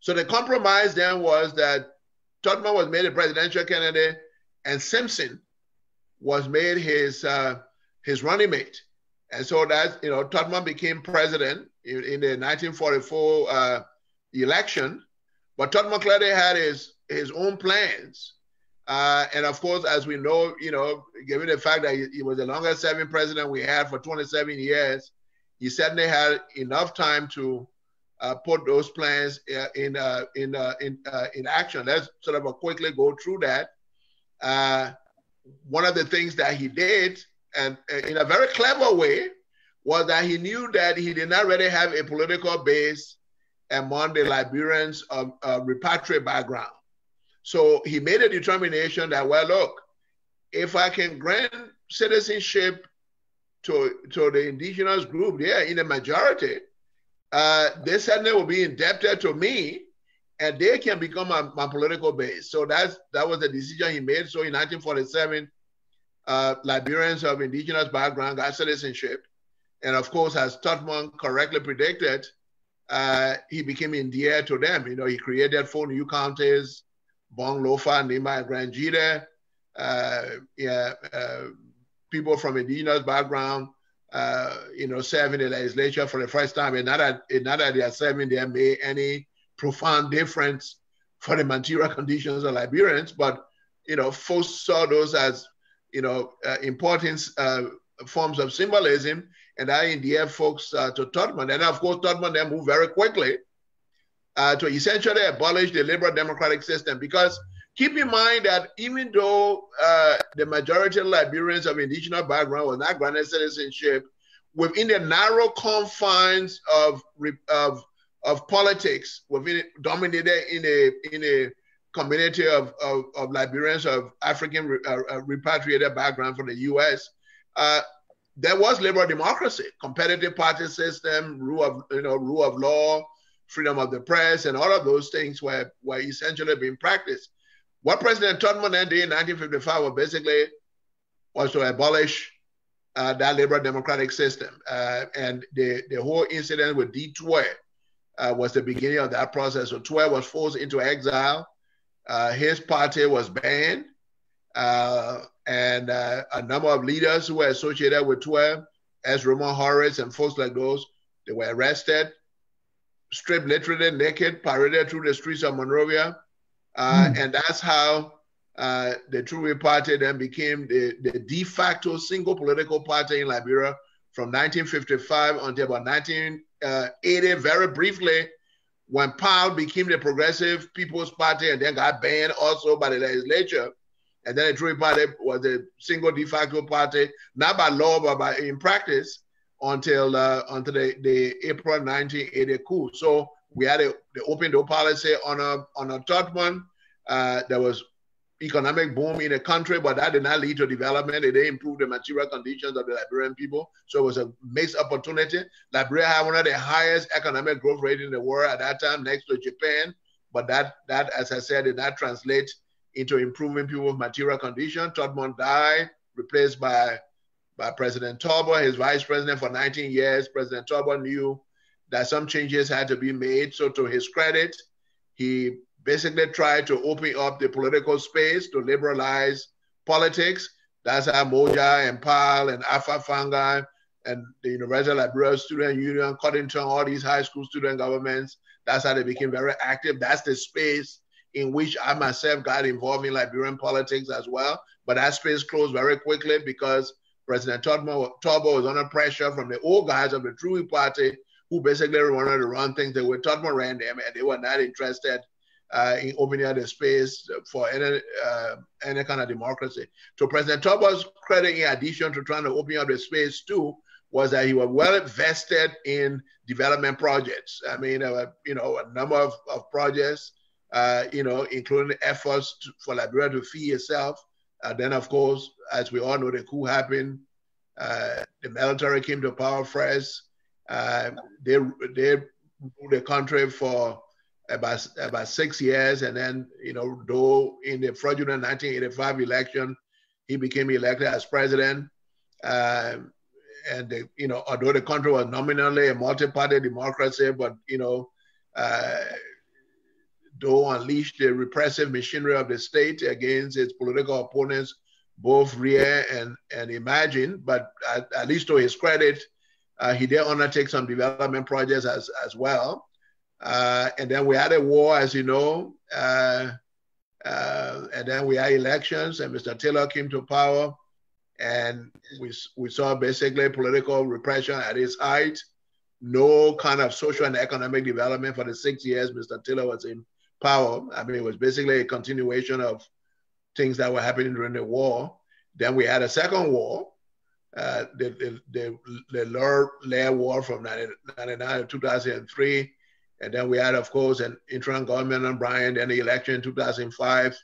Speaker 4: So the compromise then was that Tubman was made a presidential candidate and Simpson was made his uh, his running mate. And so that, you know, Tubman became president in, in the 1944 uh, election. But Tubman clearly had his, his own plans. Uh, and of course, as we know, you know, given the fact that he, he was the longest serving president we had for 27 years, he certainly had enough time to uh, put those plans uh, in uh, in uh, in uh, in action. Let's sort of quickly go through that. Uh, one of the things that he did, and in a very clever way, was that he knew that he did not really have a political base among the Liberians of repatriate background. So he made a determination that, well, look, if I can grant citizenship to, to the indigenous group there in the majority, uh, they certainly will be indebted to me and they can become my, my, political base. So that's that was the decision he made. So in 1947, uh, Liberians of indigenous background got citizenship. And of course, as Tubman correctly predicted, uh, he became endeared to them. You know, he created four new counties, Bong, Lofa, Nimba, and Grand. Uh, yeah, uh, people from indigenous background, uh, you know, serving the legislature for the first time. And not that, not that they are serving there made any profound difference for the material *laughs* conditions of Liberians, but, you know, folks saw those as, you know, uh, important uh, forms of symbolism. And that endeared folks uh, to Tubman. And of course, Tubman then moved very quickly uh, to essentially abolish the liberal democratic system because Keep in mind that even though uh, the majority of Liberians of indigenous background was not granted citizenship, within the narrow confines of of, of politics, within dominated in a in a community of, of, of Liberians of African uh, uh, repatriated background from the U.S. Uh, there was liberal democracy, competitive party system, rule of you know rule of law, freedom of the press, and all of those things were were essentially being practiced. What President Tubman did in 1955 was basically was to abolish uh, that liberal democratic system. Uh, and the, the whole incident with D. Twe uh, was the beginning of that process. So Twe was forced into exile. Uh, his party was banned. Uh, and uh, a number of leaders who were associated with Twe, as Raymond Horace and folks like those, they were arrested, stripped literally naked, paraded through the streets of Monrovia. Mm. And that's how uh, the True Party then became the, the de facto single political party in Liberia from 1955 until about 1980, very briefly, when PAL became the Progressive People's Party and then got banned also by the legislature. And then the True Party was the single de facto party, not by law, but by in practice until uh, until the, the April 1980 coup. So we had a, the open door policy on a on a Tubman. Uh, there was economic boom in the country, but that did not lead to development. It didn't improve the material conditions of the Liberian people. So it was a missed opportunity. Liberia had one of the highest economic growth rates in the world at that time, next to Japan. But that, that as I said, did not translate into improving people's material condition. Tubman died, replaced by, by President Tolbert, his vice president for 19 years. President Tolbert knew that some changes had to be made. So to his credit, he basically tried to open up the political space to liberalize politics. That's how Moja and PAL and Alpha Fanga and the Universal Liberal Student Union, Cuttington, all these high school student governments, that's how they became very active. That's the space in which I myself got involved in Liberian politics as well. But that space closed very quickly because President Tubman was under pressure from the old guys of the True Party who basically wanted to run things the way Tubman ran them, and they were not interested uh, in opening up the space for any, uh, any kind of democracy. So President Tubman's credit, in addition to trying to open up the space too, was that he was well invested in development projects. I mean, uh, you know, a number of, of projects, uh, you know, including efforts to, for Liberia to feed itself. Uh, then, of course, as we all know, the coup happened. Uh, the military came to power first. They they ruled the country for about about six years, and then you know, Doe in the fraudulent 1985 election, he became elected as president. Uh, and the, you know, although the country was nominally a multi-party democracy, but you know, uh, Doe unleashed the repressive machinery of the state against its political opponents, both real and and imagined. But at, at least to his credit, uh, he did undertake some development projects as as well. Uh, and then we had a war, as you know. Uh, uh, and then we had elections, and Mr. Taylor came to power. And we, we saw basically political repression at its height, no kind of social and economic development for the six years Mr. Taylor was in power. I mean, it was basically a continuation of things that were happening during the war. Then we had a second war, uh, the, the, the, War from 1999 to 2003 and then we had, of course, an interim government on Bryant, then the election in 2005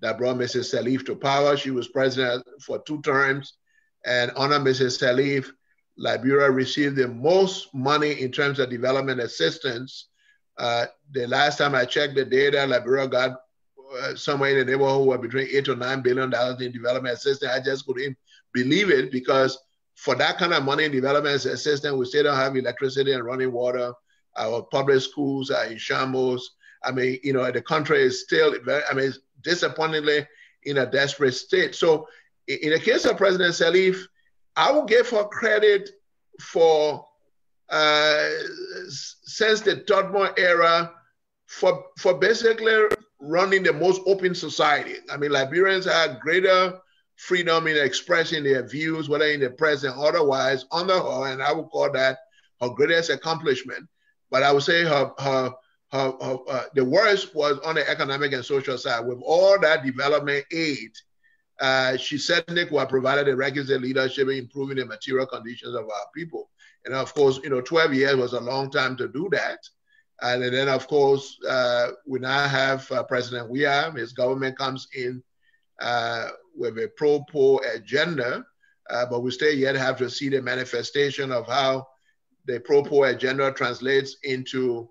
Speaker 4: that brought Mrs. Sirleaf to power. She was president for two terms. And under Mrs. Sirleaf, Liberia received the most money in terms of development assistance. Uh, the last time I checked the data, Liberia got uh, somewhere in the neighborhood of between eight to nine billion dollars in development assistance. I just couldn't believe it because for that kind of money development assistance, we still don't have electricity and running water. Our public schools are in shambles. I mean, you know, the country is still very, I mean, disappointingly in a desperate state. So, in the case of President Sirleaf, I will give her credit for uh, since the Tubman era for for basically running the most open society. I mean, Liberians had greater freedom in expressing their views, whether in the present and otherwise, under her, and I would call that her greatest accomplishment. But I would say her, her, her, her uh, the worst was on the economic and social side. With all that development aid, uh, she certainly could have provided the requisite leadership in improving the material conditions of our people. And of course, you know, 12 years was a long time to do that. And then, of course, uh, we now have uh, President Weah. His government comes in uh, with a pro-poor agenda, uh, but we still yet have to see the manifestation of how the pro-poor agenda translates into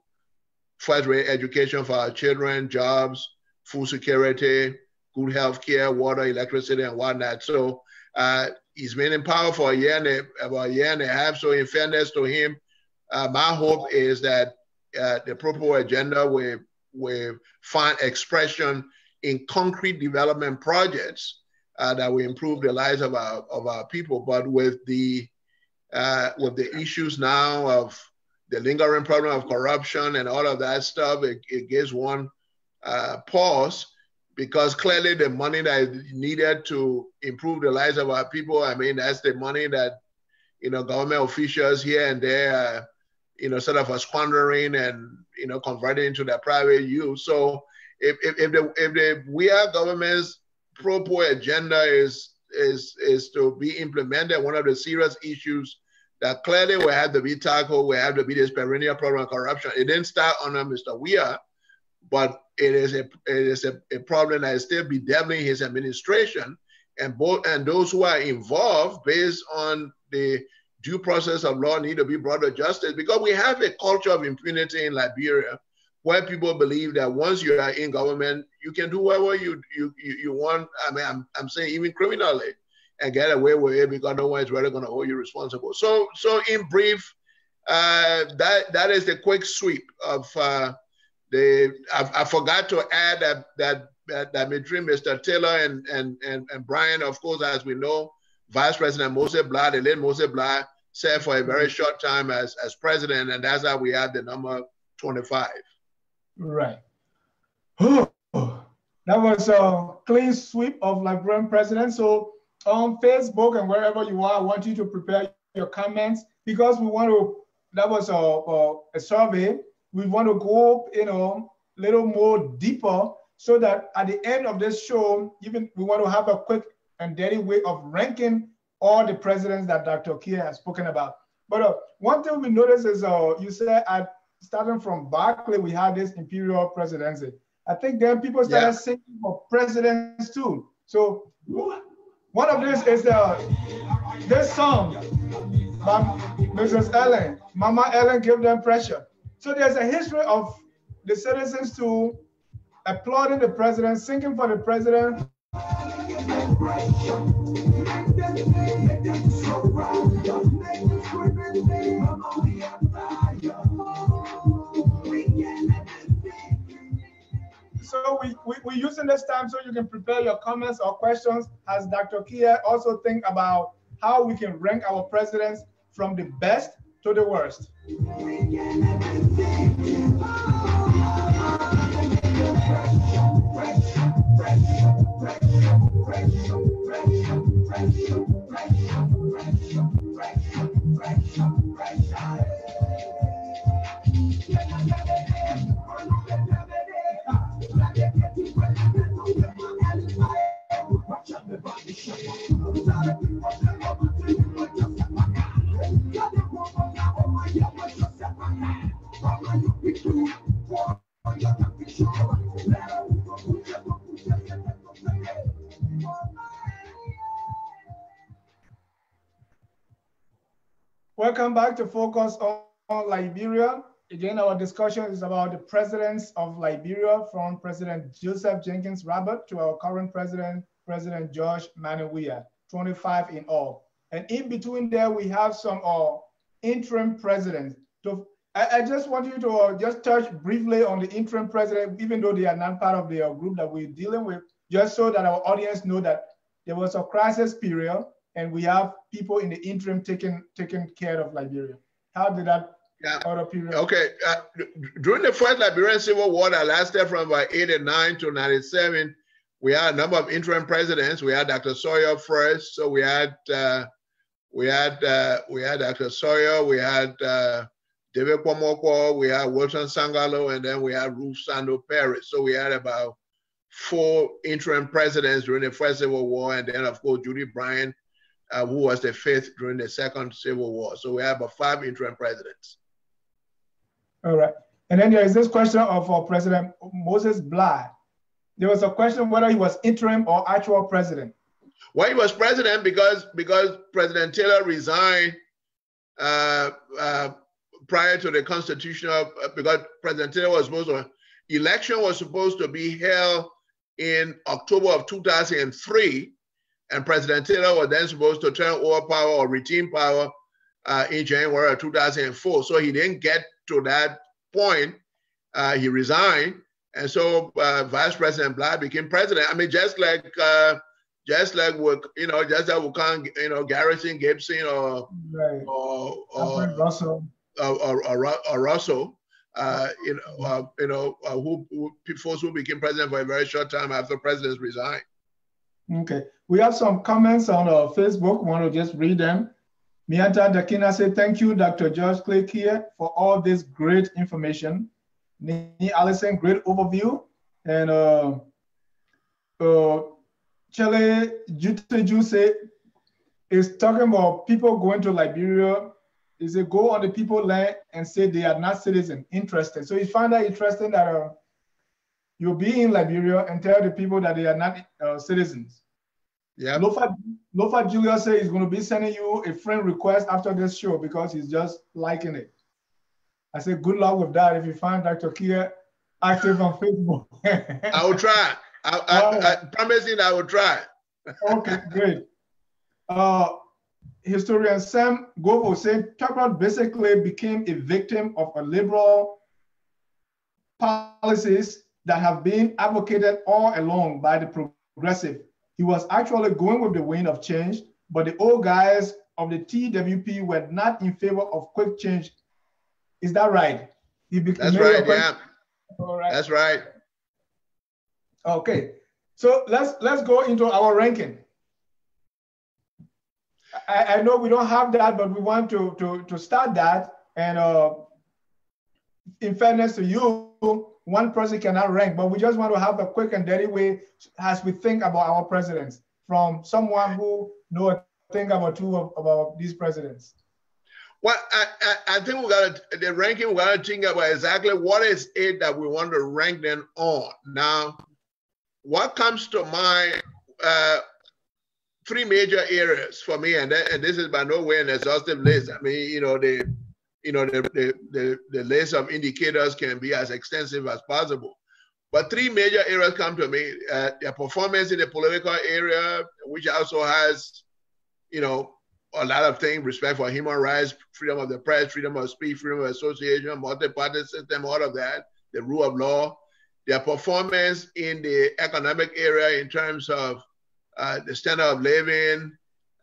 Speaker 4: first-rate education for our children, jobs, food security, good health care, water, electricity, and whatnot. So uh, he's been in power for a year and a, about a year and a half. So in fairness to him, uh, my hope is that uh, the Pro-Poor agenda will, will find expression in concrete development projects uh, that will improve the lives of our, of our people. But with the, uh, with the issues now of the lingering problem of corruption and all of that stuff, it, it gives one uh, pause because clearly the money that is needed to improve the lives of our people, I mean, that's the money that, you know, government officials here and there, you know, sort of are squandering and, you know, converting into their private use. So if, if, if the, if the Weah government's pro-poor agenda is, is, is to be implemented, one of the serious issues that clearly will have to be tackled, will have to be this perennial problem of corruption. It didn't start under Mr. Weah, but it is a it is a, a problem that is still bedeviling his administration and both and those who are involved based on the due process of law need to be brought to justice because we have a culture of impunity in Liberia where people believe that once you are in government, you can do whatever you you, you, you want. I mean, I'm, I'm saying even criminally and get away with it because no one is really going to hold you responsible. So, so in brief, uh, that that is the quick sweep of uh, the. I, I, forgot to add that that that, that between Mr. Taylor and, and and and Bryant, of course, as we know, Vice President Moses Blah, the late Moses Blah, served for a very short time as as president, and that's how we had the number twenty-five.
Speaker 2: Right. *sighs* that was a clean sweep of Liberian president. So on Facebook and wherever you are, I want you to prepare your comments because we want to, that was a, a, a survey. We want to go, you know, a little more deeper so that at the end of this show, even we want to have a quick and dirty way of ranking all the presidents that Dr. Kieh has spoken about. But uh, one thing we noticed is uh, you said at starting from Barclay, we had this imperial presidency. I think then people started yeah. singing for presidents too. So one of these is uh, this song by Mrs. Ellen. Mama Ellen gave them pressure. So there's a history of the citizens to applauding the president, singing for the president. So we, we, we're using this time so you can prepare your comments or questions as Dr. Kieh also think about how we can rank our presidents from the best to the worst. Welcome back to Focus on Liberia. Again, our discussion is about the presidents of Liberia from President Joseph Jenkins Robert to our current president, President George Weah, 25 in all. And in between there, we have some uh, interim presidents. So I, I, just want you to uh, just touch briefly on the interim president, even though they are not part of the uh, group that we're dealing with, just so that our audience know that there was a crisis period and we have people in the interim taking taking care of Liberia. How did that
Speaker 4: yeah. Okay. Uh, during the first Liberian Civil War that lasted from about 89 to 97, we had a number of interim presidents. We had Dr. Sawyer first. So we had uh, we had uh, we had Dr. Sawyer, we had uh, David Kpormakpor, we had Wilton Sankawulo, and then we had Ruth Sando Perry. So we had about four interim presidents during the first Civil War, and then of course Gyude Bryant, uh, who was the fifth during the second Civil War. So we have about five interim presidents.
Speaker 2: All right. And then there is this question of uh, President Moses Blah. There was a question whether he was interim or actual president.
Speaker 4: Well, he was president because because President Taylor resigned uh, uh, prior to the constitutional uh, because President Taylor was supposed to election was supposed to be held in October of 2003, and President Taylor was then supposed to turn over power or retain power uh, in January of 2004. So he didn't get to that point. Uh, he resigned, and so uh, Vice President Blah became president. I mean, just like uh, just like with you know, just like with you know Garrison Gibson or
Speaker 2: Right.
Speaker 4: or or,
Speaker 2: Russell.
Speaker 4: or, or, or, Russell, uh, you know, uh, you know, uh, who, who folks who became president for a very short time after presidents resigned.
Speaker 2: Okay. We have some comments on our Facebook. Want to just read them. Mianta Dakina said, Thank you, Dr. George Klay Kieh, for all this great information. Nini Allison, great overview. And uh, uh, Chele Juteju said, is talking about people going to Liberia. Is it go on the people land and say they are not citizen interested? So you find that interesting that uh, you'll be in Liberia and tell the people that they are not uh, citizens.
Speaker 4: Yeah.
Speaker 2: Lofa, Lofa Julius said he's going to be sending you a friend request after this show because he's just liking it. I said, good luck with that if you find Dr. Kieh active on Facebook.
Speaker 4: I will try. I, I, I promise you, I will try.
Speaker 2: okay, great. Uh, historian Sam Govo said Tucker basically became a victim of a liberal policies that have been advocated all along by the progressive. He was actually going with the wind of change, but the old guys of the TWP were not in favor of quick change. Is that right?
Speaker 4: That's right. Yeah.
Speaker 2: All right.
Speaker 4: That's right.
Speaker 2: Okay, so let's let's go into our ranking. I, I know we don't have that, but we want to to to start that. And uh, in fairness to you, one person cannot rank, but we just want to have a quick and dirty way as we think about our presidents from someone who know a thing about two of, about these presidents.
Speaker 4: Well, I, I, I think we got the ranking, we got to think about exactly what is it that we want to rank them on. Now, what comes to mind, uh, three major areas for me, and, and this is by no way an exhaustive list. I mean, you know, the, you know, the, the, the, the list of indicators can be as extensive as possible. But three major areas come to me. Uh, their performance in the political area, which also has, you know, a lot of things, respect for human rights, freedom of the press, freedom of speech, freedom of association, multi-party system, all of that, the rule of law, their performance in the economic area in terms of uh, the standard of living,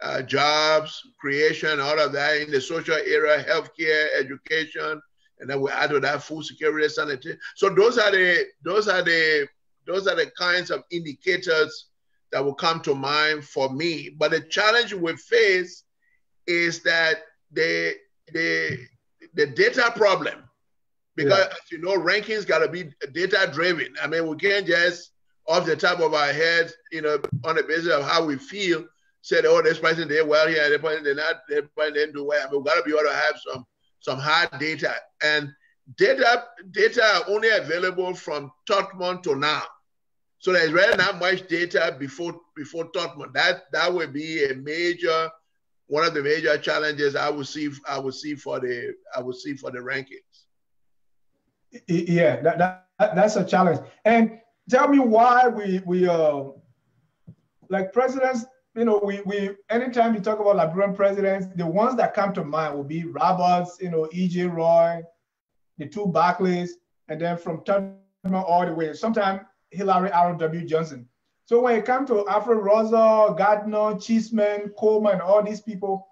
Speaker 4: uh, jobs, creation, all of that in the social area, healthcare, education, and then we add to that food security, sanitation. So those are the those are the those are the kinds of indicators that will come to mind for me. But the challenge we face is that the the the data problem because
Speaker 2: Yeah.
Speaker 4: as you know rankings got to be data driven i mean we can't just off the top of our heads you know on the basis of how we feel said oh this person did well here this person did not this person didn't do well I mean, we got to be able to have some some hard data and data data are only available from Tottenham to now so there's really not much data before before Tottenham. That that would be a major one of the major challenges I would see I would see for the I would see for the rankings.
Speaker 2: Yeah, that, that that's a challenge. And tell me why we we uh like presidents, you know, we we anytime you talk about Liberian presidents, the ones that come to mind will be Roberts, you know, E.J. Roye, the two Barclays, and then from Tubman all the way. Sometimes Hilary R. W. Johnson. So when it comes to Alfred Russell, Gardner, Cheeseman, Coleman, and all these people,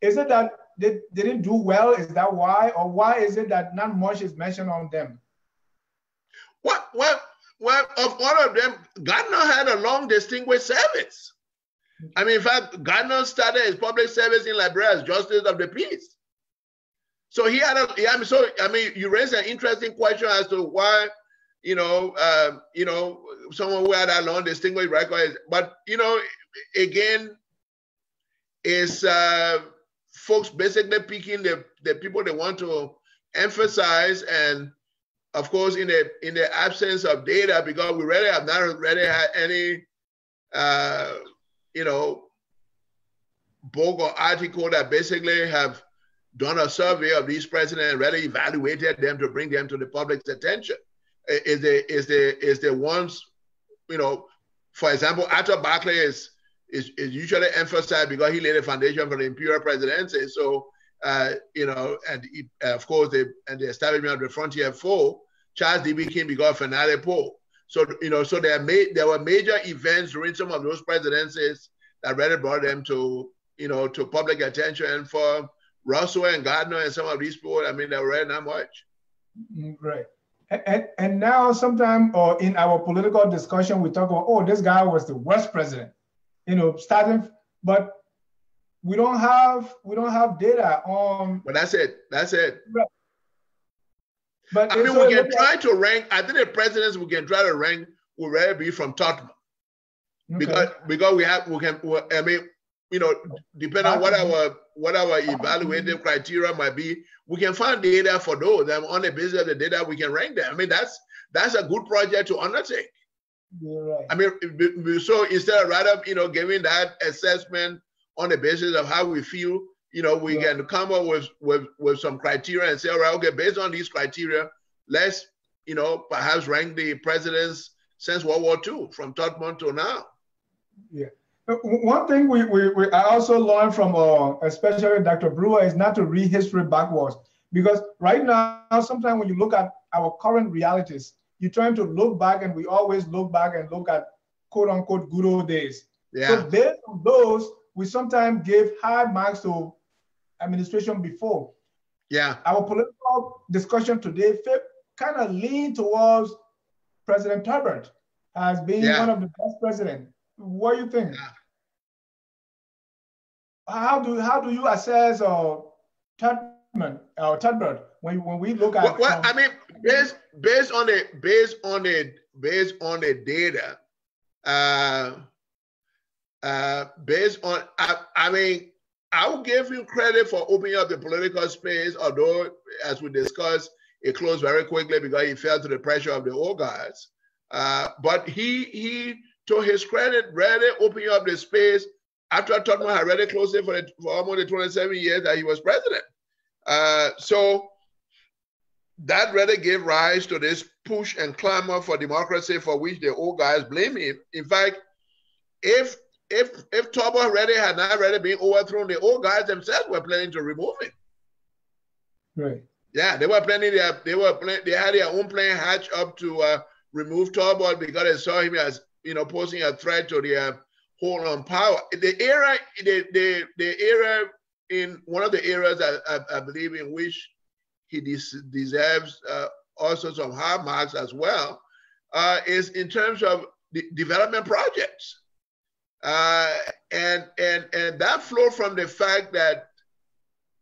Speaker 2: is it that they, they didn't do well? Is that why? Or why is it that not much is mentioned on them?
Speaker 4: What well well of all of them, Gardner had a long distinguished service. I mean, in fact, Gardner started his public service in Liberia as Justice of the Peace. So he had a yeah, I mean, so I mean, you raised an interesting question as to why, you know, um, you know, someone who had a long distinguished record, but you know, again, is uh, folks basically picking the, the people they want to emphasize and of course in the in the absence of data because we really have not really had any uh, you know book or article that basically have done a survey of these presidents and really evaluated them to bring them to the public's attention is the is the is the ones you know, for example, Arthur Barclay is, is, is usually emphasized because he laid a foundation for the imperial presidency. So, uh, you know, and he, of course, the, and the establishment of the Frontier Four, Charles D.B. King because of Fernando Po. So, you know, so there, made, there were major events during some of those presidencies that really brought them to, you know, to public attention. And for Russell and Gardner and some of these people, I mean, they were really not much.
Speaker 2: Mm, right. And, and now sometimes or in our political discussion, we talk about, oh, this guy was the worst president, you know, starting, but we don't have we don't have data on
Speaker 4: But that's it. That's it.
Speaker 2: But
Speaker 4: I mean, we can try to rank. I think the presidents we can try to rank will really be from Tubman
Speaker 2: at-
Speaker 4: because because we have we can. we- I mean, you know, depending on what our what our evaluative criteria might be, we can find data for those. And on the basis of the data, we can rank them. I mean, that's that's a good project to undertake.
Speaker 2: Right.
Speaker 4: I mean, so instead of rather, you know, giving that assessment on the basis of how we feel, you know, we
Speaker 2: Yeah.
Speaker 4: can come up with, with with some criteria and say, all right, okay, based on these criteria, let's, you know, perhaps rank the presidents since World War II from Tubman to now.
Speaker 2: Yeah. One thing we, we, we I also learned from uh, especially Dr. Brewer is not to read history backwards because right now sometimes when you look at our current realities, you're trying to look back and we always look back and look at quote unquote good old days. So
Speaker 4: Yeah,
Speaker 2: based on those, we sometimes give high marks to administration before.
Speaker 4: yeah.
Speaker 2: Our political discussion today kind of lean towards President Tolbert as being
Speaker 4: Yeah.
Speaker 2: one of the best presidents. What do you think?
Speaker 4: Yeah.
Speaker 2: How do how do you assess uh, Tubman or Tolbert when when we look at?
Speaker 4: Well, well,
Speaker 2: um,
Speaker 4: I mean, based based on the based on the based on the data, uh, uh, based on I, I mean, I will give you credit for opening up the political space, although as we discussed, it closed very quickly because he fell to the pressure of the old guys. Uh, but he he to his credit really opening up the space after Tubman had already closed it for, the, for almost the 27 years that he was president. Uh, so that really gave rise to this push and clamor for democracy for which the old guys blame him. In fact, if if if Tolbert already had not already been overthrown, the old guys themselves were planning to remove him.
Speaker 2: right.
Speaker 4: Yeah, they were planning their they were plan, they had their own plan hatch up to uh, remove Tolbert because they saw him as you know posing a threat to their hold on power. The era the the, the era in one of the eras I, I, I believe in which he des- deserves uh, also some high marks as well uh, is in terms of the development projects. Uh, and and and that flowed from the fact that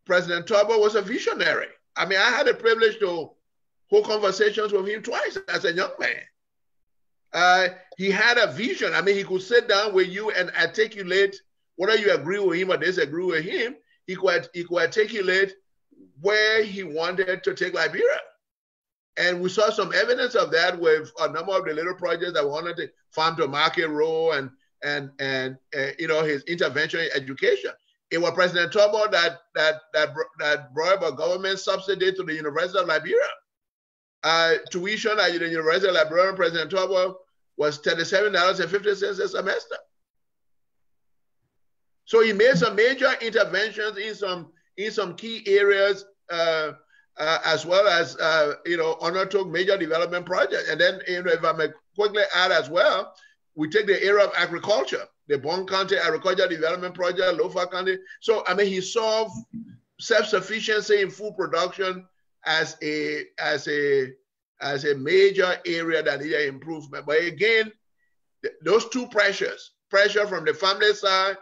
Speaker 4: President Tolbert was a visionary. I mean, I had the privilege to hold conversations with him twice as a young man. Uh, he had a vision. I mean, he could sit down with you and articulate whether you agree with him or disagree with him. He could he could articulate where he wanted to take Liberia. And we saw some evidence of that with a number of the little projects that we wanted to farm to market role and and and uh, you know his intervention in education. It was President Tolbert that that that that brought about government subsidy to the University of Liberia. Uh, tuition at the University of Liberia, President Tolbert was thirty-seven dollars and fifty cents a semester. So he made some major interventions in some in some key areas, uh, uh, as well as uh, you know undertook major development projects. And then, you know, if I may quickly add as well, we take the area of agriculture, the Bong County Agriculture Development Project, Lofa County. So I mean, he saw self-sufficiency in food production as a as a as a major area that needed improvement. But again, th- those two pressures, pressure from the family side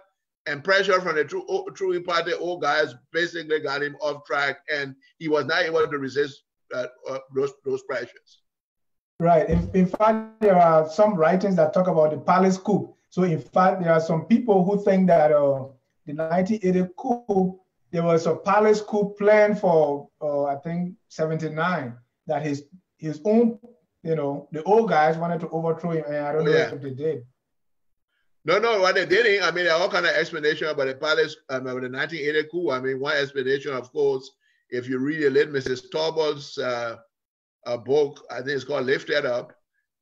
Speaker 4: and pressure from the true true party old guys basically got him off track and he was not able to resist uh, uh, those those pressures.
Speaker 2: Right. In, in fact, there are some writings that talk about the palace coup. So, in fact, there are some people who think that uh, the 1980 coup, there was a palace coup planned for, uh, I think, 79, that his his own, you know, the old guys wanted to overthrow him, and I don't
Speaker 4: Oh,
Speaker 2: know
Speaker 4: yeah.
Speaker 2: if they did.
Speaker 4: No, no, what they didn't. I mean, there are all kind of explanation about the palace, um, about the 1980 coup. I mean, one explanation, of course, if you read the late Mrs. Tolbert's uh, uh, book, I think it's called Lifted Up,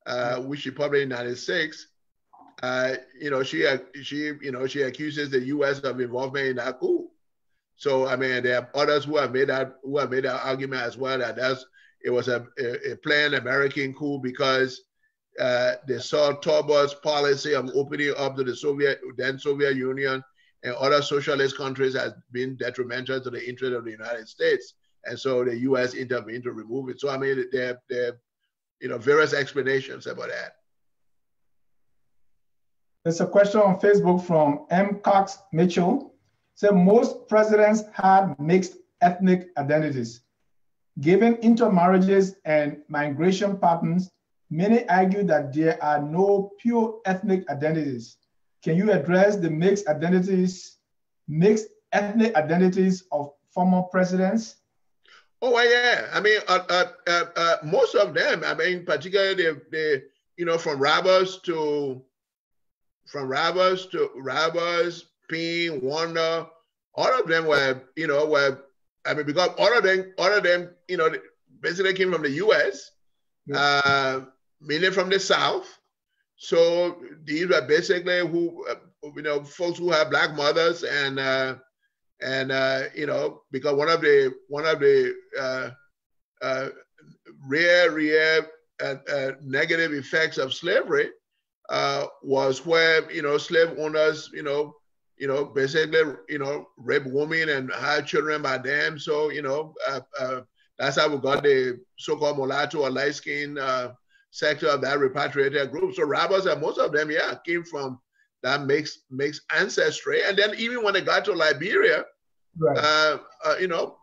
Speaker 4: uh, which she published in '96. Uh, you know, she she you know she accuses the U.S. of involvement in that coup. So I mean, there are others who have made that who have made that argument as well that that's it was a, a, a planned American coup because uh, they saw Tolbert's policy of opening up to the Soviet then Soviet Union and other socialist countries has been detrimental to the interest of the United States, and so the U.S. intervened to remove it. So I mean, there there you know various explanations about that.
Speaker 2: There's a question on Facebook from M. Cox Mitchell. Said most presidents had mixed ethnic identities. Given intermarriages and migration patterns, many argue that there are no pure ethnic identities. Can you address the mixed identities, mixed ethnic identities of former presidents?
Speaker 4: Oh yeah. I mean, uh, uh, uh, uh most of them. I mean, particularly the, the you know from Roberts to from Roberts to Roberts, Ping, Warner, all of them were you know were I mean because all of them all of them you know basically came from the U.S. Yeah. Uh, mainly from the South. So these were basically who, uh, you know, folks who have black mothers and uh, and uh, you know because one of the one of the uh, uh, rare rare uh, negative effects of slavery was where you know slave owners you know you know basically you know rape women and have children by them. So you know that's how we got the so-called mulatto or light skin sector of that repatriated group. So Roberts and most of them, yeah, came from that makes mixed ancestry. And then even when they got to Liberia, uh, uh, you know,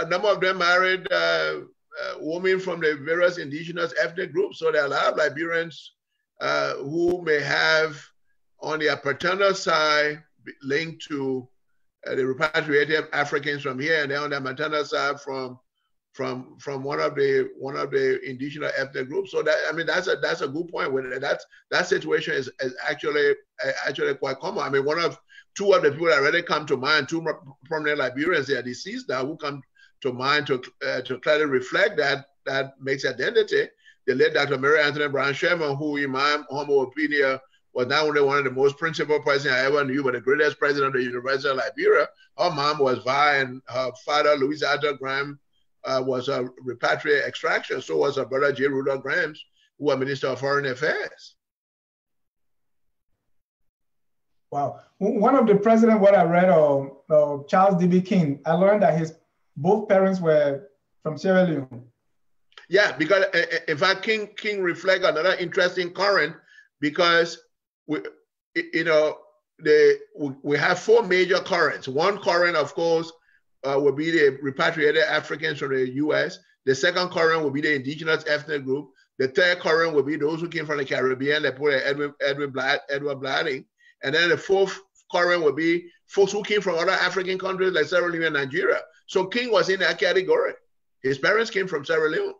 Speaker 4: a number of them married uh, uh women from the various indigenous ethnic groups. So there are a lot of Liberians who may have on their paternal side linked to the repatriated Africans from here, and then on their maternal side from from from one of the one of the indigenous ethnic groups. So that I mean that's a that's a good point. When that's that situation is, is actually actually quite common. I mean one of two of the people that already come to mind, two prominent Liberians, they are deceased now, who come to mind to uh, to clearly reflect that that makes identity. The late Dr. Mary Antoinette Brown Sherman, who in my humble opinion was not only one of the most principled presidents I ever knew, but the greatest president of the University of Liberia. Her mom was Vai, and her father, Louis Arthur Grimes, uh, was a repatriate extraction. So was her brother J. Rudolph Grimes, who was Minister of Foreign Affairs.
Speaker 2: Wow. One of the president, what I read of uh, Charles D.B. King, I learned that his both parents were from Sierra Leone.
Speaker 4: Yeah, because uh, uh, in fact, King King reflect another interesting current because we, you know, the we have four major currents. One current, of course, uh, will be the repatriated Africans from the U.S. The second current will be the indigenous ethnic group. The third current will be those who came from the Caribbean, put Edwin Edwin Blatt, Edward Blyden, and then the fourth current will be folks who came from other African countries like Sierra Leone and Nigeria. So King was in that category. His parents came from Sierra Leone.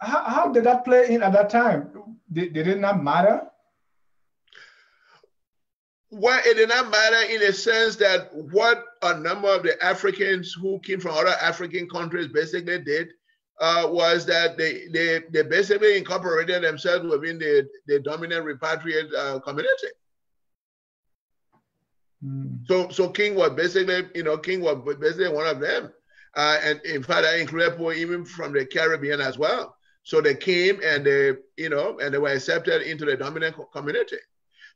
Speaker 2: How, how did that play in at that time? Did, did it not matter?
Speaker 4: Well, it did not matter in a sense that what a number of the Africans who came from other African countries basically did uh, was that they, they they basically incorporated themselves within the, the dominant repatriate uh, community. Mm. So so King was basically, you know, King was basically one of them. Uh, and in fact, I included people even from the Caribbean as well. So they came and they, you know, and they were accepted into the dominant community.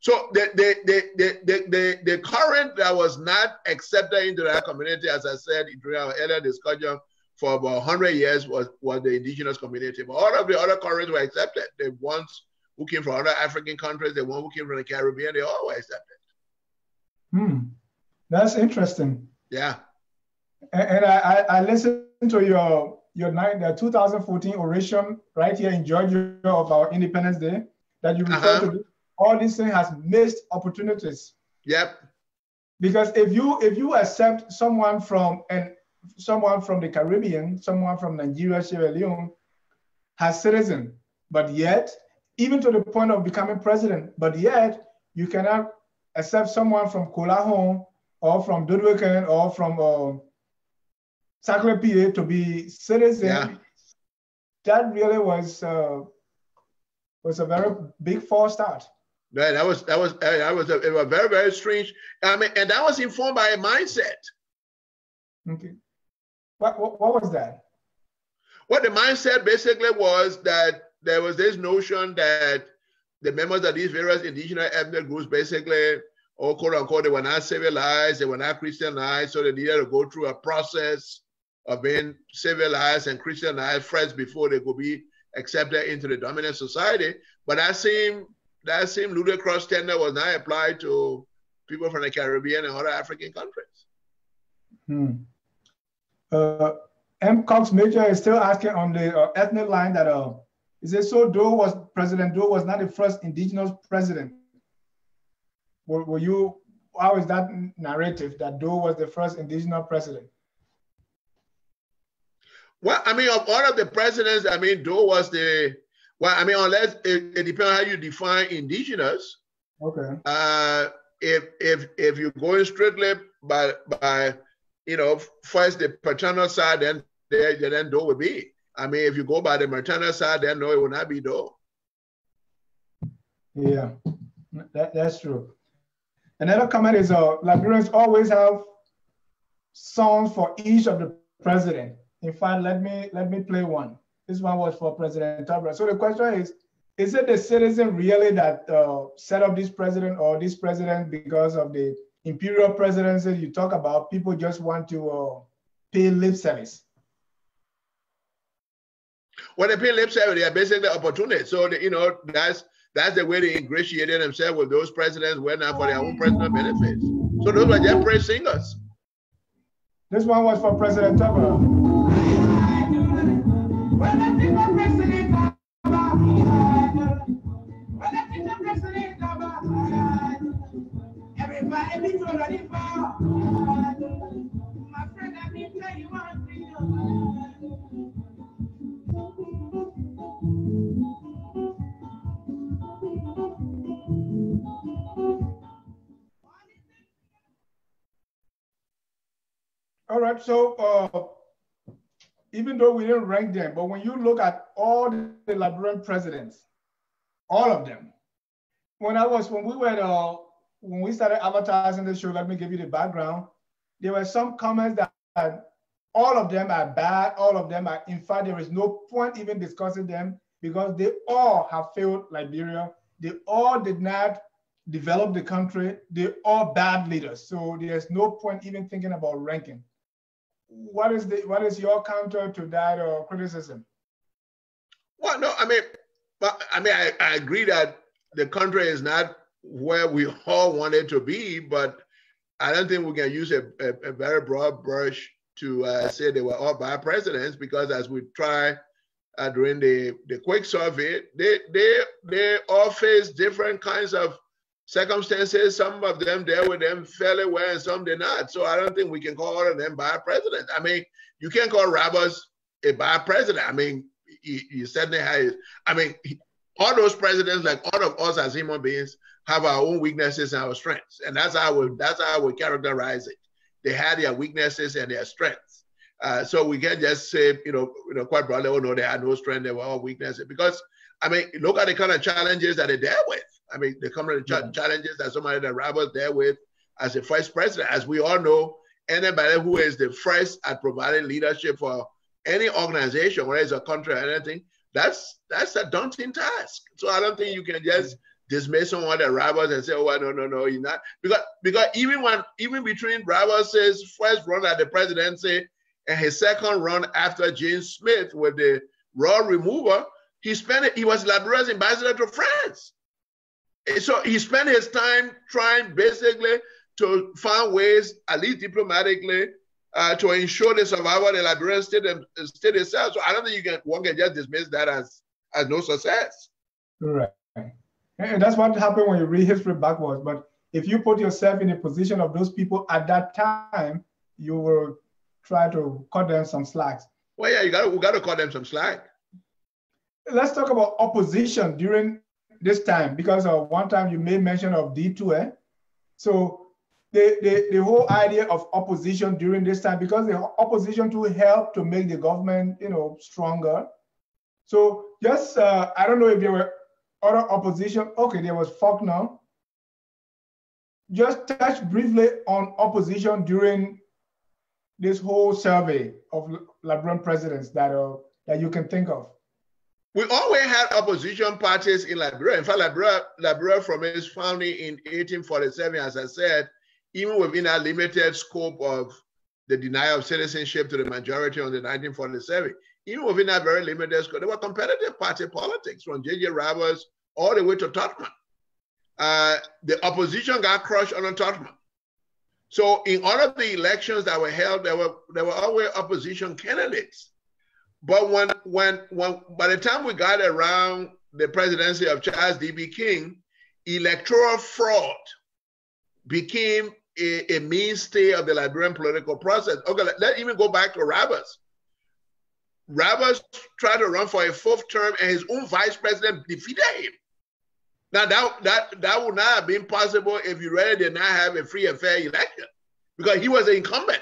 Speaker 4: So the the, the, the, the, the, the current that was not accepted into that community, as I said during our earlier discussion, for about 100 years was, was the indigenous community. But all of the other currents were accepted. The ones who came from other African countries, the ones who came from the Caribbean, they all were accepted.
Speaker 2: Hmm. That's interesting.
Speaker 4: Yeah.
Speaker 2: And, and I, I listened to your your night, the 2014 oration right here in Georgia of our Independence Day that you referred uh-huh. to all these things has missed opportunities.
Speaker 4: Yep.
Speaker 2: Because if you if you accept someone from and someone from the Caribbean, someone from Nigeria, Sierra Leone, has citizen, but yet, even to the point of becoming president, but yet you cannot accept someone from Kolahun or from Dudwicken or from uh, Sacre to be citizen. Yeah. That really was uh, was a very big false start.
Speaker 4: Right, that was that was that was a, it was very very strange. I mean, and that was informed by a mindset.
Speaker 2: Okay, what what, what was that?
Speaker 4: What the mindset basically was that there was this notion that the members of these various indigenous ethnic groups basically, or quote unquote, they were not civilized, they were not Christianized, so they needed to go through a process of being civilized and Christianized first before they could be accepted into the dominant society. But that seemed that same ludicrous tender was not applied to people from the Caribbean and other African countries.
Speaker 2: Hmm. Uh, M. Cox Major is still asking on the uh, ethnic line that uh, is it so Doe was President Doe was not the first indigenous president. Were, were you how is that narrative that Doe was the first indigenous president?
Speaker 4: Well, I mean, of all of the presidents, I mean, Doe was the well, I mean, unless it, it depends on how you define indigenous.
Speaker 2: Okay.
Speaker 4: Uh, if if if you're going strictly by by you know first the paternal side, then there then Doe would be. I mean, if you go by the maternal side, then no, it will not be Doe.
Speaker 2: Yeah, that, that's true. Another comment is uh, Liberians always have songs for each of the president. In fact, let me let me play one. This one was for President Tubman. So the question is, is it the citizen really that uh, set up this president or this president because of the imperial presidency you talk about? People just want to uh, pay lip service.
Speaker 4: Well, they pay lip service. They are basically opportunists. So the, you know that's that's the way they ingratiated themselves with those presidents, were not for their own personal benefits. So those were just praise singers.
Speaker 2: This one was for President
Speaker 1: One thing.
Speaker 2: All right, so uh, even though we didn't rank them, but when you look at all the Liberian presidents, all of them, when I was when we were uh, when we started advertising the show, let me give you the background. There were some comments that, that all of them are bad. All of them are, in fact, there is no point even discussing them because they all have failed Liberia. They all did not develop the country. They're all bad leaders. So there's no point even thinking about ranking. What is the what is your counter to that or uh, criticism?
Speaker 4: Well, no, I mean, I mean, I, I agree that the country is not where we *laughs* all wanted to be, but I don't think we can use a, a, a very broad brush to uh, say they were all bad presidents because as we try uh, during the, the quick survey, they, they, they all face different kinds of circumstances. Some of them dealt with them fairly well and some did not. So I don't think we can call all of them bad presidents. I mean, you can't call Roberts a bad president. I mean, he, he certainly has, I mean, all those presidents, like all of us as human beings, have our own weaknesses and our strengths. And that's how we, that's how we characterize it. They had their weaknesses and their strengths. Uh, so we can't just say, you know, you know, quite broadly, oh no, they had no strength, they were all weaknesses. Because I mean, look at the kind of challenges that they dealt with. I mean, the kind of yeah. challenges that somebody that Roberts dealt with as a first president. As we all know, anybody who is the first at providing leadership for any organization, whether it's a country or anything, that's that's a daunting task. So I don't think you can just dismiss someone that Roberts and say, oh, well, no, no, no, he's not. Because because even when even between Roberts' first run at the presidency and his second run after James Smith with the Roye remover, he spent it, he was Liberia's ambassador to France. So he spent his time trying basically to find ways, at least diplomatically, uh, to ensure the survival of the Liberian state and state itself. So I don't think you can one can just dismiss that as as no success.
Speaker 2: Right. And that's what happened when you read history backwards. But if you put yourself in the position of those people at that time, you will try to cut them some slacks.
Speaker 4: Well, yeah, you got we got to cut them some slack.
Speaker 2: Let's talk about opposition during this time because uh, one time you made mention of D. Twe. Eh? So the, the, the whole idea of opposition during this time because the opposition to help to make the government you know stronger. So just uh, I don't know if there were other opposition. Okay, there was Faulkner. Just touch briefly on opposition during this whole survey of Liberian presidents that uh, that you can think of.
Speaker 4: We always had opposition parties in Liberia. In fact, Liberia, Liberia from its founding in 1847, as I said, even within a limited scope of the denial of citizenship to the majority on the 1947, even within that very limited scope, there were competitive party politics from J.J. Roberts all the way to Tubman. Uh, the opposition got crushed under Tubman. So in all of the elections that were held, there were there were always opposition candidates. But when when when by the time we got around the presidency of Charles D.B. King, electoral fraud became a, a, mainstay of the Liberian political process. Okay, let, let even go back to Roberts. Roberts tried to run for a fourth term, and his own vice president defeated him. Now that that that would not have been possible if you really did not have a free and fair election, because he was an incumbent.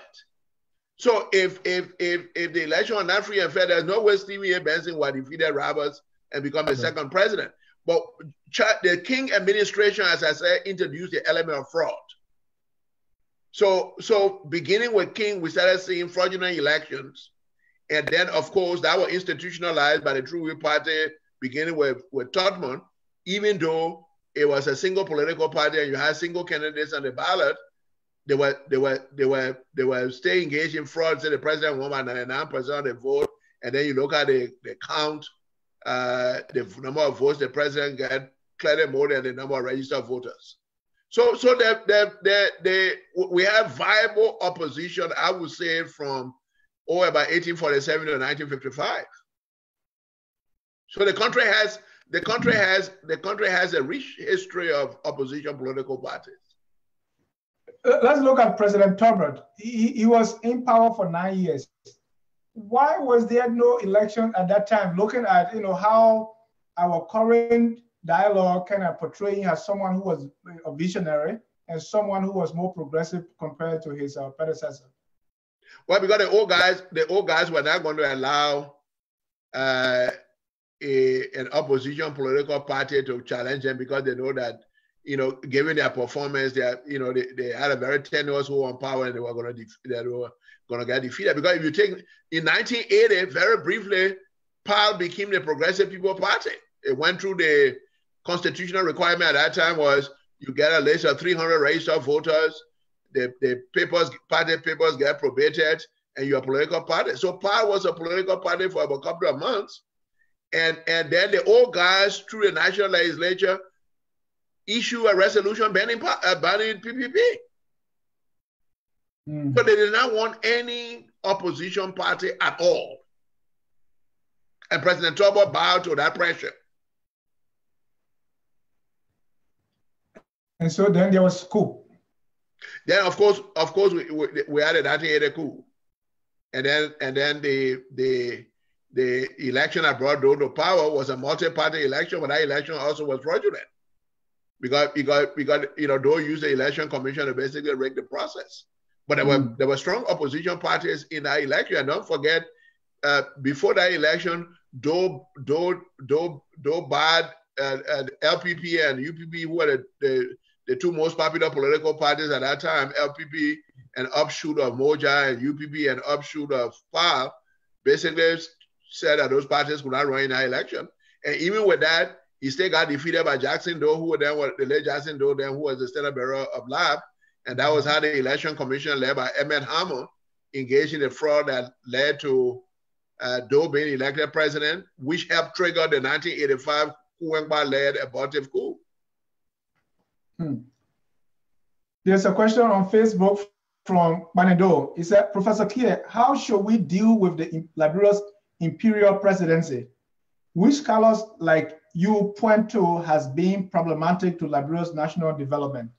Speaker 4: So if if if if the election was not free and fair, there's no way Stephen A. Benson would defeated Roberts and become the mm-hmm. second president. But the King administration, as I said, introduced the element of fraud. So, so beginning with King, we started seeing fraudulent elections. And then, of course, that was institutionalized by the True Whig Party, beginning with, with Tubman, even though it was a single political party and you had single candidates on the ballot, they were they were they were they were still engaged in fraud. So the president won by 99% of the vote. And then you look at the, the count, uh, the number of votes the president got clearly more than the number of registered voters. So, so that that that we have viable opposition, I would say, from oh about 1847 to 1955. So the country has the country has the country has a rich history of opposition political parties.
Speaker 2: Let's look at President Tubman. He, he was in power for nine years. Why was there no election at that time? Looking at you know how our current dialogue kind of portraying as someone who was a visionary and someone who was more progressive compared to his uh, predecessor.
Speaker 4: Well, because the old guys, the old guys were not going to allow uh, a, an opposition political party to challenge them because they know that, you know, given their performance, they, are, you know, they, they had a very tenuous who on power and they were going to they were going to get defeated. Because if you take in 1980, very briefly, PAL became the Progressive People Party. It went through the constitutional requirement at that time was you get a list of 300 registered voters, the, the papers, party papers get probated, and you're a political party. So PAL was a political party for about a couple of months. And, and then the old guys through the national legislature issue a resolution banning, uh, banning PPP. Mm. But they did not want any opposition party at all. And President Tubman bowed to that pressure.
Speaker 2: And so then there was coup.
Speaker 4: Then of course, of course, we, we, we had a 1980 coup, and then and then the the the election that brought Doe to power was a multi-party election, but that election also was fraudulent because because because you know Doe used the election commission to basically rig the process. But there mm. were there were strong opposition parties in that election. And don't forget, uh, before that election, Doe Doe Doe Doe Bad and, and LPP and UPP, who were the, the the two most popular political parties at that time, LPP, an offshoot of Moja, and UPP, an offshoot of PAL, basically said that those parties could not run in that election. And even with that, he still got defeated by Jackson Doe, who then was the late Jackson Doe, then who was the Senate Bureau of Lab. And that was how the election commission led by Emmett Harmon engaged in a fraud that led to uh, Doe being elected president, which helped trigger the 1985 Quiwonkpa-led abortive coup.
Speaker 2: Hmm. There's a question on Facebook from Banedo. He said, Professor Kieh, how should we deal with the Liberia's imperial presidency? Which scholars like you point to has been problematic to Liberia's national development?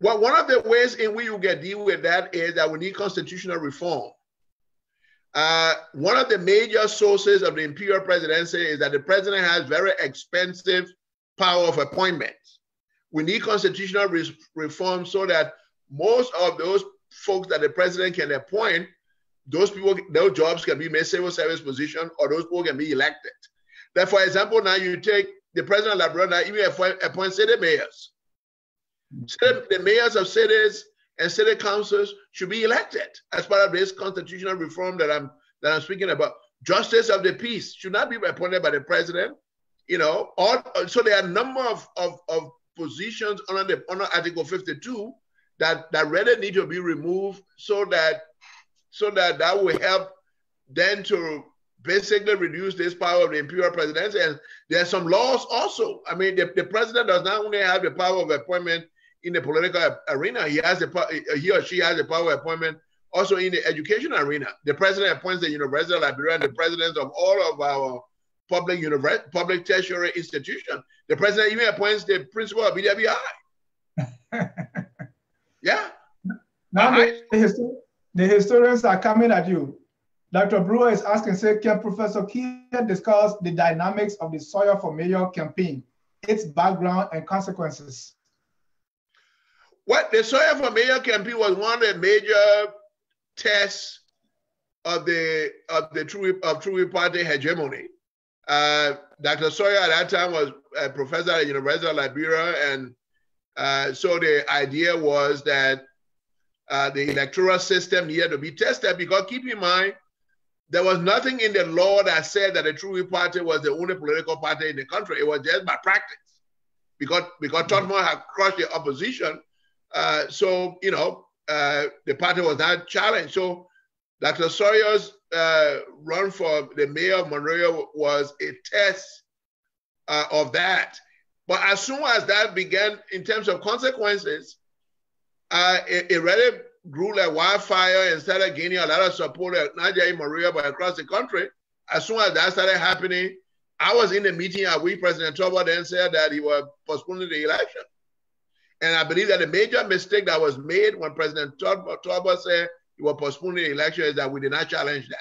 Speaker 4: Well, one of the ways in which you can deal with that is that we need constitutional reform. Uh, one of the major sources of the imperial presidency is that the president has very expensive power of appointment we need constitutional re- reform so that most of those folks that the president can appoint, those people, those jobs can be made civil service position or those people can be elected. That, for example, now you take the president of Liberia even appoint, appoint city mayors. City, the mayors of cities and city councils should be elected as part of this constitutional reform that I'm that I'm speaking about. Justice of the peace should not be appointed by the president. You know, all so there are a number of, of, of positions under the under Article 52 that that really need to be removed so that so that that will help then to basically reduce this power of the imperial presidency. And there are some laws also. I mean, the, the president does not only have the power of appointment in the political arena, he has the he or she has the power of appointment also in the education arena. The president appoints the University of Liberia and the presidents of all of our public university, public tertiary institution. The president even appoints the principal of BWI. *laughs* yeah.
Speaker 2: Now the, the, the historians are coming at you. Dr. Brewer is asking, say, can Professor Kieh discuss the dynamics of the Sawyer for Mayor campaign, its background and consequences?
Speaker 4: What the Sawyer for Mayor campaign was one of the major tests of the of the true of true party hegemony. Uh, Dr. Sawyer at that time was a professor at University of Liberia, and uh, so the idea was that uh, the electoral system needed to be tested because keep in mind there was nothing in the law that said that the True Party was the only political party in the country. It was just by practice because because mm-hmm. Had crushed the opposition. Uh, so you know uh, the party was not challenged. So Dr. Sawyer's uh, run for the mayor of Monrovia was a test uh, of that. But as soon as that began, in terms of consequences, uh, it, it really grew like wildfire and started gaining a lot of support, not just in Monrovia, but across the country. As soon as that started happening, I was in the meeting at which President Tolbert then said that he was postponing the election. And I believe that the major mistake that was made when President Tolbert said was postponing the election is that we did not challenge that.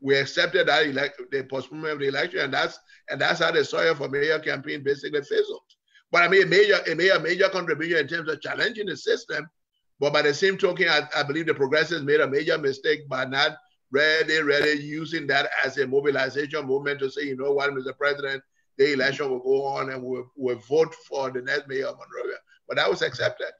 Speaker 4: We accepted that elect- the postponement of the election, and that's and that's how the Sawyer for Mayor campaign basically fizzled. But I mean, it made, a, made a major contribution in terms of challenging the system but by the same token, I, I believe the progressives made a major mistake by not really, really using that as a mobilization movement to say, you know what, Mr. President, the election will go on and we'll, we'll vote for the next mayor of Monrovia. But that was accepted.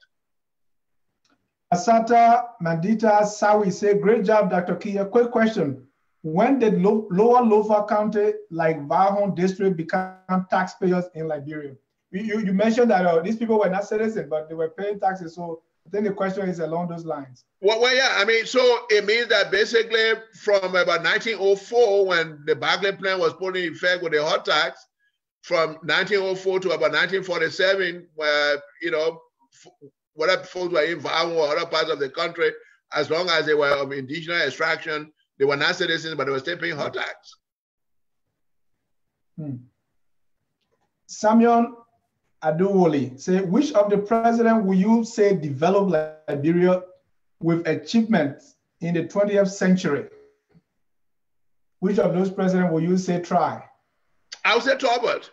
Speaker 2: Asata Mandita Sawi say, great job, Dr. Kieh. Quick question. When did lo lower Lofa County, like Vahun district, become taxpayers in Liberia? You, you mentioned that uh, these people were not citizens, but they were paying taxes. So then the question is along those lines.
Speaker 4: Well, well, yeah, I mean, so it means that basically from about 1904, when the Barclay Plan was put in effect with the hut tax, from 1904 to about 1947, where, you know, whatever folks were in Vahun or other parts of the country, as long as they were of indigenous extraction, they were not citizens, but they were still paying hut tax.
Speaker 2: Hmm. Samuel Aduwoli say, which of the president will you say developed Liberia with achievements in the 20th century? Which of those presidents will you say try?
Speaker 4: I would say Tolbert.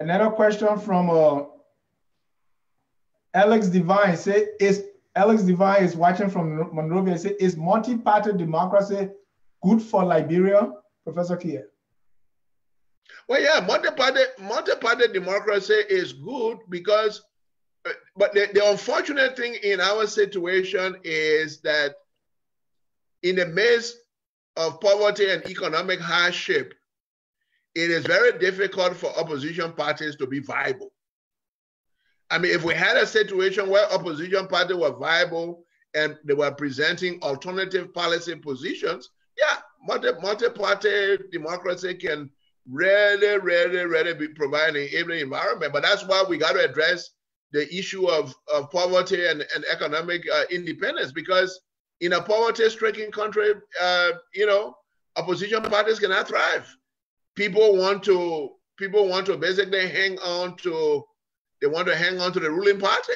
Speaker 2: Another question from uh, Alex Divine say, is Alex Divine is watching from Monrovia. Say, is multi-party democracy good for Liberia, Professor Kieh?
Speaker 4: Well, yeah, multi-party, multi-party democracy is good because, uh, but the, the unfortunate thing in our situation is that in the midst of poverty and economic hardship, it is very difficult for opposition parties to be viable. I mean, if we had a situation where opposition parties were viable and they were presenting alternative policy positions, yeah, multi, multi-party democracy can really, really, really be providing an environment. But that's why we got to address the issue of, of poverty and, and economic uh, independence because in a poverty-stricken country, uh, you know, opposition parties cannot thrive. People want to people want to basically hang on to they want to hang on to the ruling party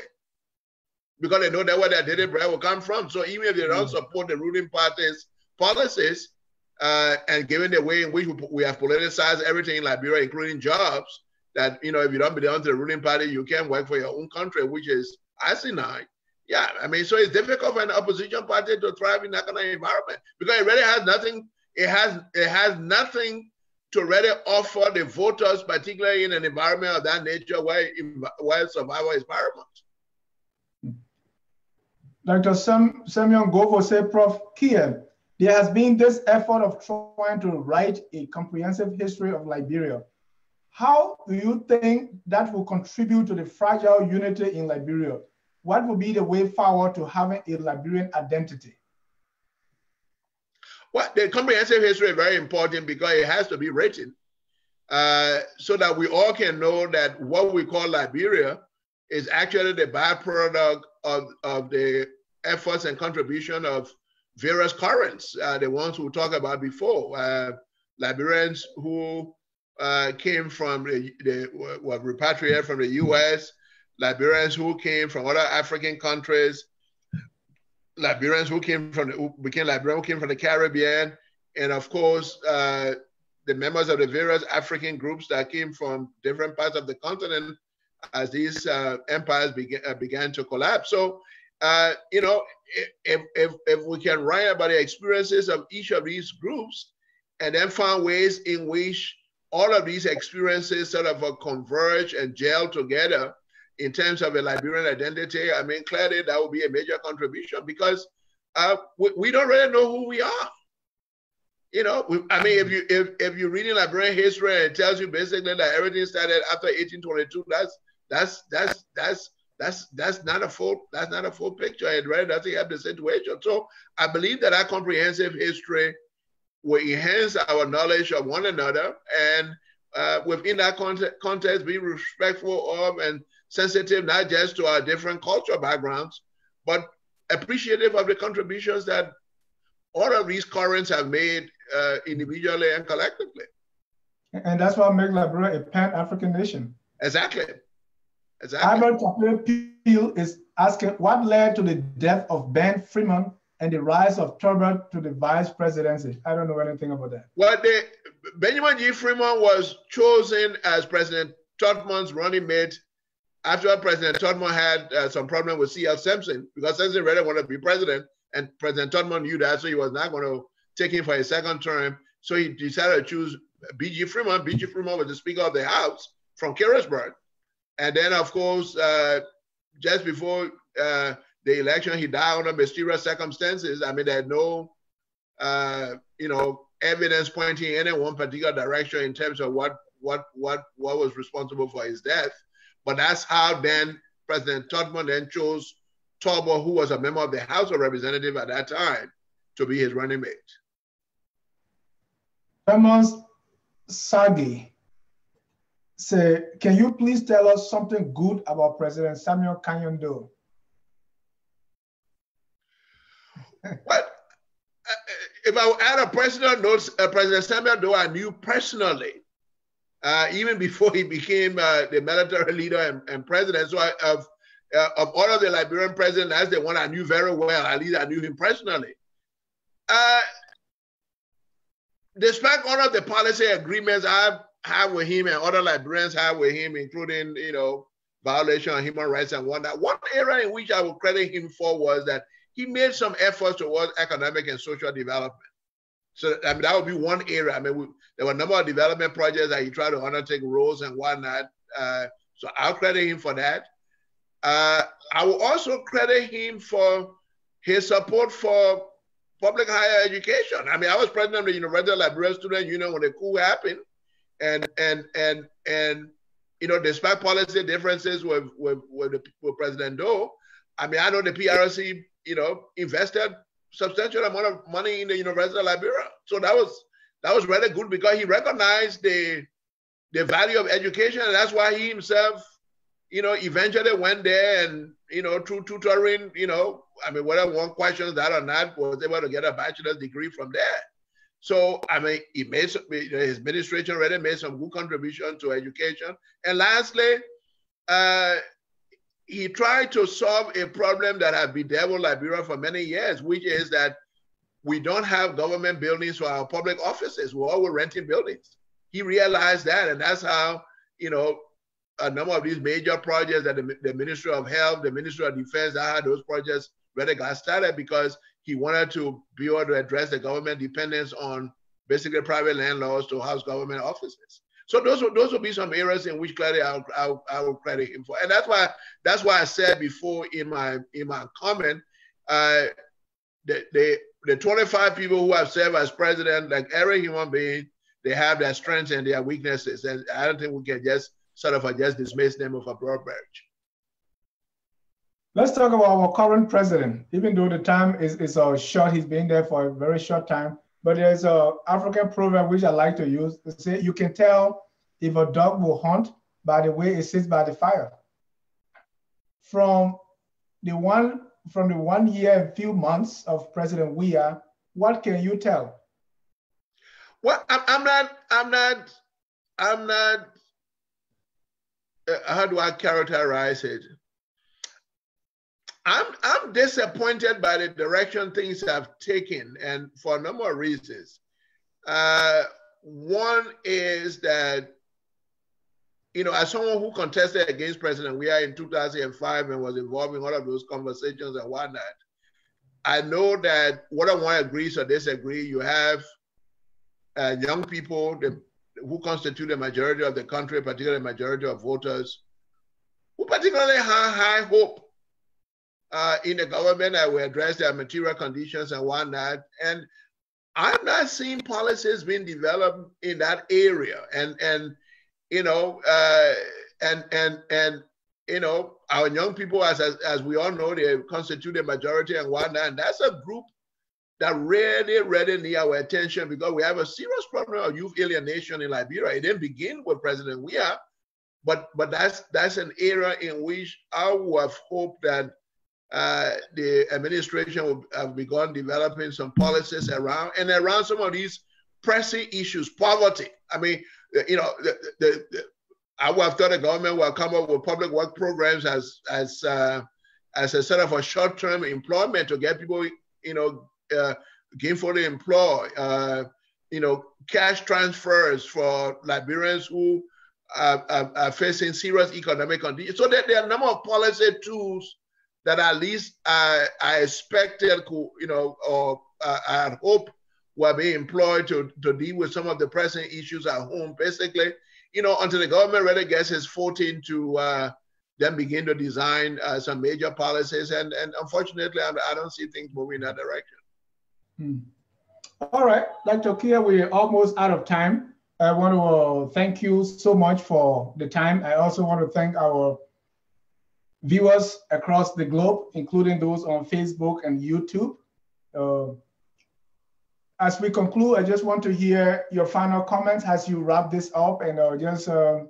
Speaker 4: because they know that where their daily bread will come from. So even if they don't mm. support the ruling party's policies, uh, and given the way in which we have politicized everything in Liberia, including jobs, that you know if you don't belong to the ruling party, you can't work for your own country, which is asinine. Yeah, I mean, so it's difficult for an opposition party to thrive in that kind of environment because it really has nothing. it has it has nothing to really offer the voters, particularly in an environment of that nature where, where survival is paramount.
Speaker 2: Dr. Sam, Samuel Govo said, Prof. Kieh, there has been this effort of trying to write a comprehensive history of Liberia. How do you think that will contribute to the fragile unity in Liberia? What will be the way forward to having a Liberian identity?
Speaker 4: Well, the comprehensive history is very important because it has to be written uh, so that we all can know that what we call Liberia is actually the byproduct of, of the efforts and contribution of various currents, uh, the ones we talked about before, uh, Liberians who uh, came from the, the were repatriated from the U.S., Liberians who came from other African countries, Liberians who came from the, who became Liberians who came from the Caribbean, and of course uh, the members of the various African groups that came from different parts of the continent as these uh, empires began, uh, began to collapse. So, uh, you know, if, if, if we can write about the experiences of each of these groups and then find ways in which all of these experiences sort of converge and gel together in terms of a Liberian identity, I mean, clearly that would be a major contribution because uh, we, we, don't really know who we are. You know, we, I mean, if you if, if you're reading Liberian history and it tells you basically that everything started after 1822, that's that's that's that's that's that's not a full that's not a full picture. It really doesn't have the situation. So I believe that our comprehensive history will enhance our knowledge of one another and uh, within that context, context be respectful of and sensitive not just to our different cultural backgrounds, but appreciative of the contributions that all of these currents have made uh, individually and collectively.
Speaker 2: And that's why what makes Liberia a pan-African nation.
Speaker 4: Exactly. Exactly.
Speaker 2: Albert Peel is asking what led to the death of Ben Freeman and the rise of Tolbert to the vice presidency. I don't know anything about that.
Speaker 4: Well, the, Benjamin G. Freeman was chosen as President Tubman's running mate after President Tubman had uh, some problem with C.L. Simpson because Simpson really wanted to be president, and President Tubman knew that, so he was not going to take him for a second term. So he decided to choose B.G. Freeman. B.G. Freeman was the Speaker of the House from Carisbrooke. And then, of course, uh, just before uh, the election, he died under mysterious circumstances. I mean, there had no, uh, you know, evidence pointing in any one particular direction in terms of what what what what was responsible for his death. But that's how then President Tubman then chose Tolbert, who was a member of the House of Representatives at that time, to be his running mate.
Speaker 2: Thomas Sagi say, can you please tell us something good about President Samuel Kanyon Doe?
Speaker 4: well, if I add a personal note, uh, President Samuel Doe I knew personally, uh, even before he became uh, the military leader and, and president. So I, of, uh, of all of the Liberian presidents, that's the one I knew very well. At least I knew him personally. Uh, despite all of the policy agreements I've have with him and other Liberians have with him, including, you know, violation of human rights and whatnot. One area in which I would credit him for was that he made some efforts towards economic and social development. So I mean, that would be one area. I mean, we, there were a number of development projects that he tried to undertake roles and whatnot. Uh, so I'll credit him for that. Uh, I will also credit him for his support for public higher education. I mean, I was president of the University of Liberia Student Union when the coup happened and and and and you know, despite policy differences with with with, the, with President Doe, I mean, I know the PRC, you know, invested substantial amount of money in the University of Liberia. So that was that was really good because he recognized the the value of education, and that's why he himself, you know, eventually went there and you know through tutoring, you know, I mean, whether one questions that or not, was able to get a bachelor's degree from there. So, I mean, he made some, his administration already made some good contribution to education. And lastly, uh, he tried to solve a problem that has bedeviled Liberia for many years, which is that we don't have government buildings for our public offices. We're all renting buildings. He realized that, and that's how, you know, a number of these major projects that the, the Ministry of Health, the Ministry of Defense, I had those projects really got started because he wanted to be able to address the government dependence on basically private landlords to house government offices. So those will, those will be some areas in which clearly I'll, I'll, I will credit him for. And that's why that's why I said before in my in my comment, uh, the, the the 25 people who have served as president, like every human being, they have their strengths and their weaknesses. And I don't think we can just sort of just dismiss them of a broad brush.
Speaker 2: Let's talk about our current president. Even though the time is, is uh, short, he's been there for a very short time. But there's a African proverb which I like to use to say you can tell if a dog will hunt by the way it sits by the fire. From the one from the one year and few months of President Weah, what can you tell?
Speaker 4: Well, I'm, I'm not, I'm not, I'm not, uh, how do I characterize it? I'm, I'm disappointed by the direction things have taken, and for a number of reasons. Uh, one is that, you know, as someone who contested against President Weah in 2005 and was involved in all of those conversations and whatnot, I know that whether one agrees or disagree, you have uh, young people the, who constitute the majority of the country, particularly the majority of voters, who particularly have high hope uh, in the government that will address their material conditions and whatnot. And I'm not seeing policies being developed in that area. And and you know, uh, and and and you know, our young people, as, as as we all know, they constitute the majority and whatnot. And that's a group that really, really need our attention because we have a serious problem of youth alienation in Liberia. It didn't begin with President Weah, but but that's that's an era in which I would have hoped that uh, the administration will have begun developing some policies around and around some of these pressing issues, poverty. I mean, you know, the, the, the, I would have thought the government will come up with public work programs as as uh, as a sort of a short-term employment to get people, you know, uh, gainfully employed. Uh, you know, cash transfers for Liberians who are, are, are facing serious economic conditions. So there, there are a number of policy tools that at least I, I expected, you know, or uh, I hope hoped were being employed to, to deal with some of the pressing issues at home. Basically, you know, until the government really gets its foot into uh, then begin to design uh, some major policies. And, and unfortunately, I, I, don't see things moving in that direction.
Speaker 2: Hmm. All right, Dr. Kieh, we're almost out of time. I want to uh, thank you so much for the time. I also want to thank our viewers across the globe, including those on Facebook and YouTube. Uh, as we conclude, I just want to hear your final comments as you wrap this up and uh, just uh,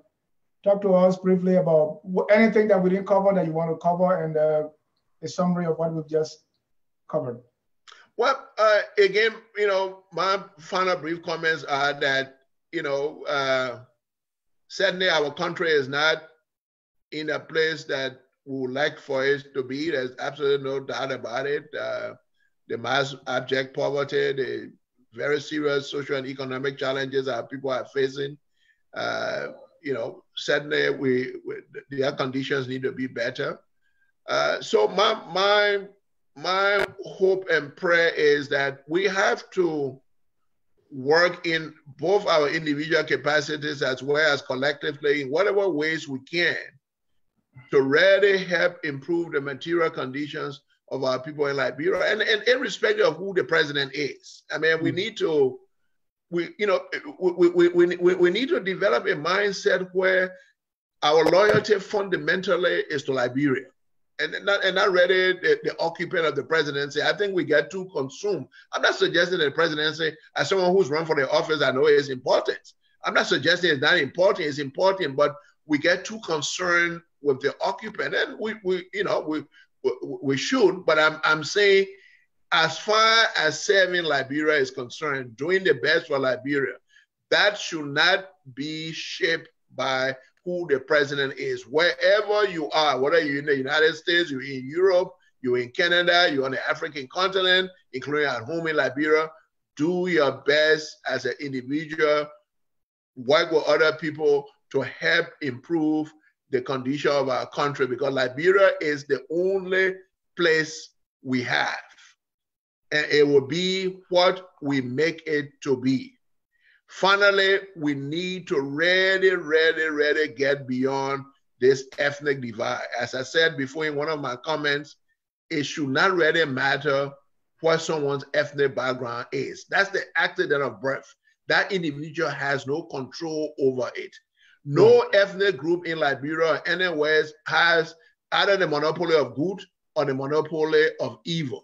Speaker 2: talk to us briefly about anything that we didn't cover that you want to cover and uh, a summary of what we've just covered.
Speaker 4: Well, uh, again, you know, my final brief comments are that, you know, uh, certainly our country is not in a place that would like for it to be. There's absolutely no doubt about it. Uh, the mass abject poverty, the very serious social and economic challenges that people are facing. Uh, you know, certainly we, we, their conditions need to be better. Uh, so my my my hope and prayer is that we have to work in both our individual capacities as well as collectively in whatever ways we can to really help improve the material conditions of our people in Liberia and, and irrespective of who the president is. I mean, we mm. need to, we, you know, we, we, we, we, we need to develop a mindset where our loyalty fundamentally is to Liberia and not, and not really the, the, occupant of the presidency. I think we get too consumed. I'm not suggesting the presidency, as someone who's run for the office, I know it's important. I'm not suggesting it's not important. It's important, but we get too concerned with the occupant, and we, we you know, we, we should. But I'm, I'm saying, as far as serving Liberia is concerned, doing the best for Liberia, that should not be shaped by who the president is. Wherever you are, whether you're in the United States, you're in Europe, you're in Canada, you're on the African continent, including at home in Liberia, do your best as an individual, work with other people to help improve the condition of our country because Liberia is the only place we have. And it will be what we make it to be. Finally, we need to really, really, really get beyond this ethnic divide. As I said before in one of my comments, it should not really matter what someone's ethnic background is. That's the accident of birth. That individual has no control over it. No mm. ethnic group in Liberia or anywhere has either the monopoly of good or the monopoly of evil.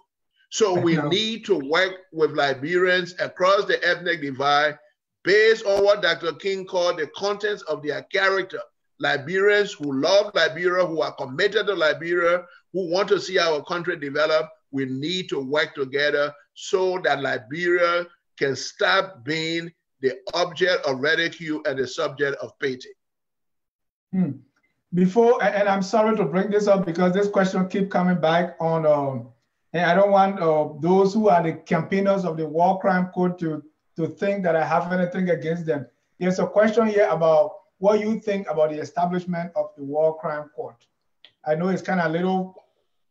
Speaker 4: So we need to work with Liberians across the ethnic divide based on what Dr. King called the contents of their character. Liberians who love Liberia, who are committed to Liberia, who want to see our country develop, we need to work together so that Liberia can stop being the object of ridicule and the subject of pity.
Speaker 2: Hmm. Before, and I'm sorry to bring this up because this question keep coming back on, um, and I don't want uh, those who are the campaigners of the war crime code to, to think that I have anything against them. There's a question here about what you think about the establishment of the war crime court. I know it's kind of a little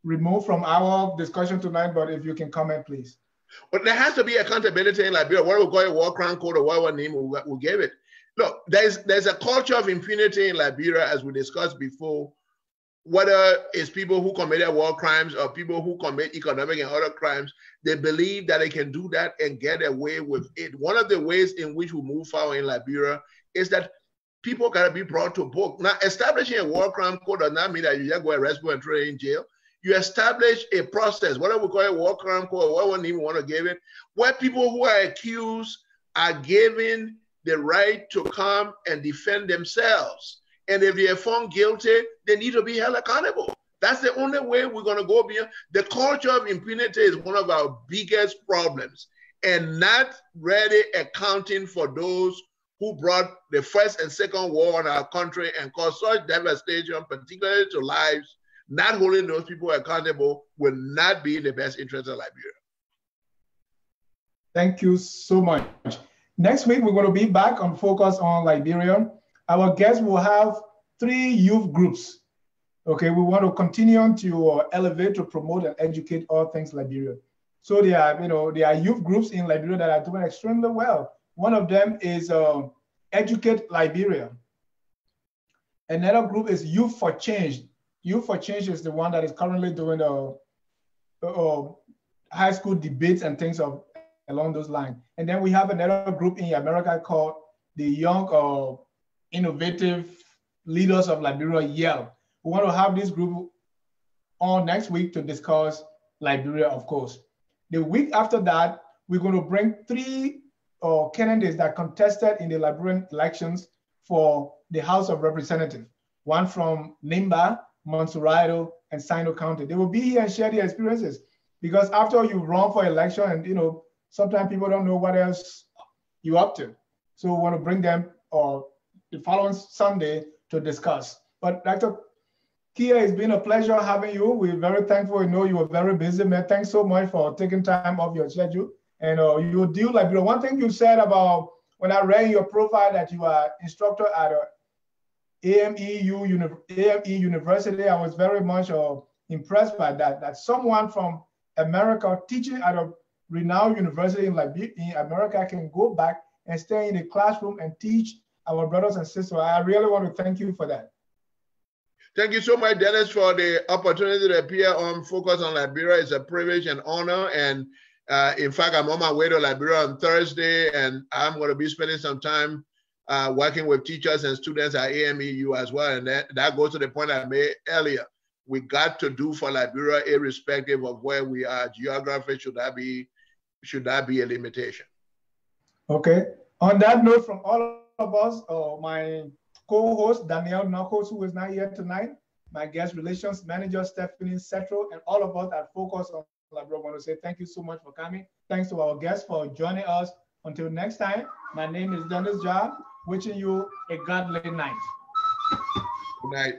Speaker 2: removed from our discussion tonight, but if you can comment, please.
Speaker 4: But there has to be accountability in Liberia. What we call a war crime code or whatever name we, we gave it. Look, there's there's a culture of impunity in Liberia, as we discussed before. Whether it's people who committed war crimes or people who commit economic and other crimes, they believe that they can do that and get away with it. One of the ways in which we move forward in Liberia is that people gotta be brought to book. Now, establishing a war crime code does not mean that you just go arrest people and throw in jail you establish a process, whatever we call it, war crime code, whatever name you want to give it, where people who are accused are given the right to come and defend themselves. And if they are found guilty, they need to be held accountable. That's the only way we're going to go beyond. The culture of impunity is one of our biggest problems, and not really accounting for those who brought the first and second war on our country and caused such devastation, particularly to lives not holding those people accountable will not be in the best interest of Liberia.
Speaker 2: Thank you so much. Next week, we're going to be back on Focus on Liberia. Our guests will have three youth groups. Okay, we want to continue on to uh, elevate, to promote, and educate all things Liberia. So there are, you know, there are youth groups in Liberia that are doing extremely well. One of them is uh, Educate Liberia. Another group is Youth for Change. Youth for Change is the one that is currently doing the uh, high school debates and things of along those lines. And then we have another group in America called the Young uh, Innovative Leaders of Liberia, YEL. We want to have this group on next week to discuss Liberia, of course. The week after that, we're going to bring three uh, candidates that contested in the Liberian elections for the House of Representatives. One from Nimba, Montserrado, and Sinoe County. They will be here and share their experiences because after you run for election and you know, sometimes people don't know what else you're up to. So we want to bring them or uh, the following Sunday to discuss. But Dr. Kieh, it's been a pleasure having you. We're very thankful. We know you were very busy, man. Thanks so much for taking time off your schedule. And uh, you do like, you know, one thing you said about when I read your profile that you are instructor at a AMEU, AME University, I was very much uh, impressed by that, that someone from America teaching at a renowned university in, in America can go back and stay in the classroom and teach our brothers and sisters. I really want to thank you for that.
Speaker 4: Thank you so much, Dennis, for the opportunity to appear on Focus on Liberia. It's a privilege and honor. And uh, in fact, I'm on my way to Liberia on Thursday, and I'm going to be spending some time uh, working with teachers and students at AMEU as well. And that, that goes to the point I made earlier. We got to do for Liberia, irrespective of where we are. Geography should that be should that be a limitation?
Speaker 2: Okay. On that note, from all of us, uh, my co-host Danielle Knuckles, who is not here tonight, my guest relations manager Stephanie Settro, and all of us at Focus on Liberia want to say thank you so much for coming. Thanks to our guests for joining us. Until next time, my name is Dennis Job wishing you a godly night.
Speaker 4: Good night.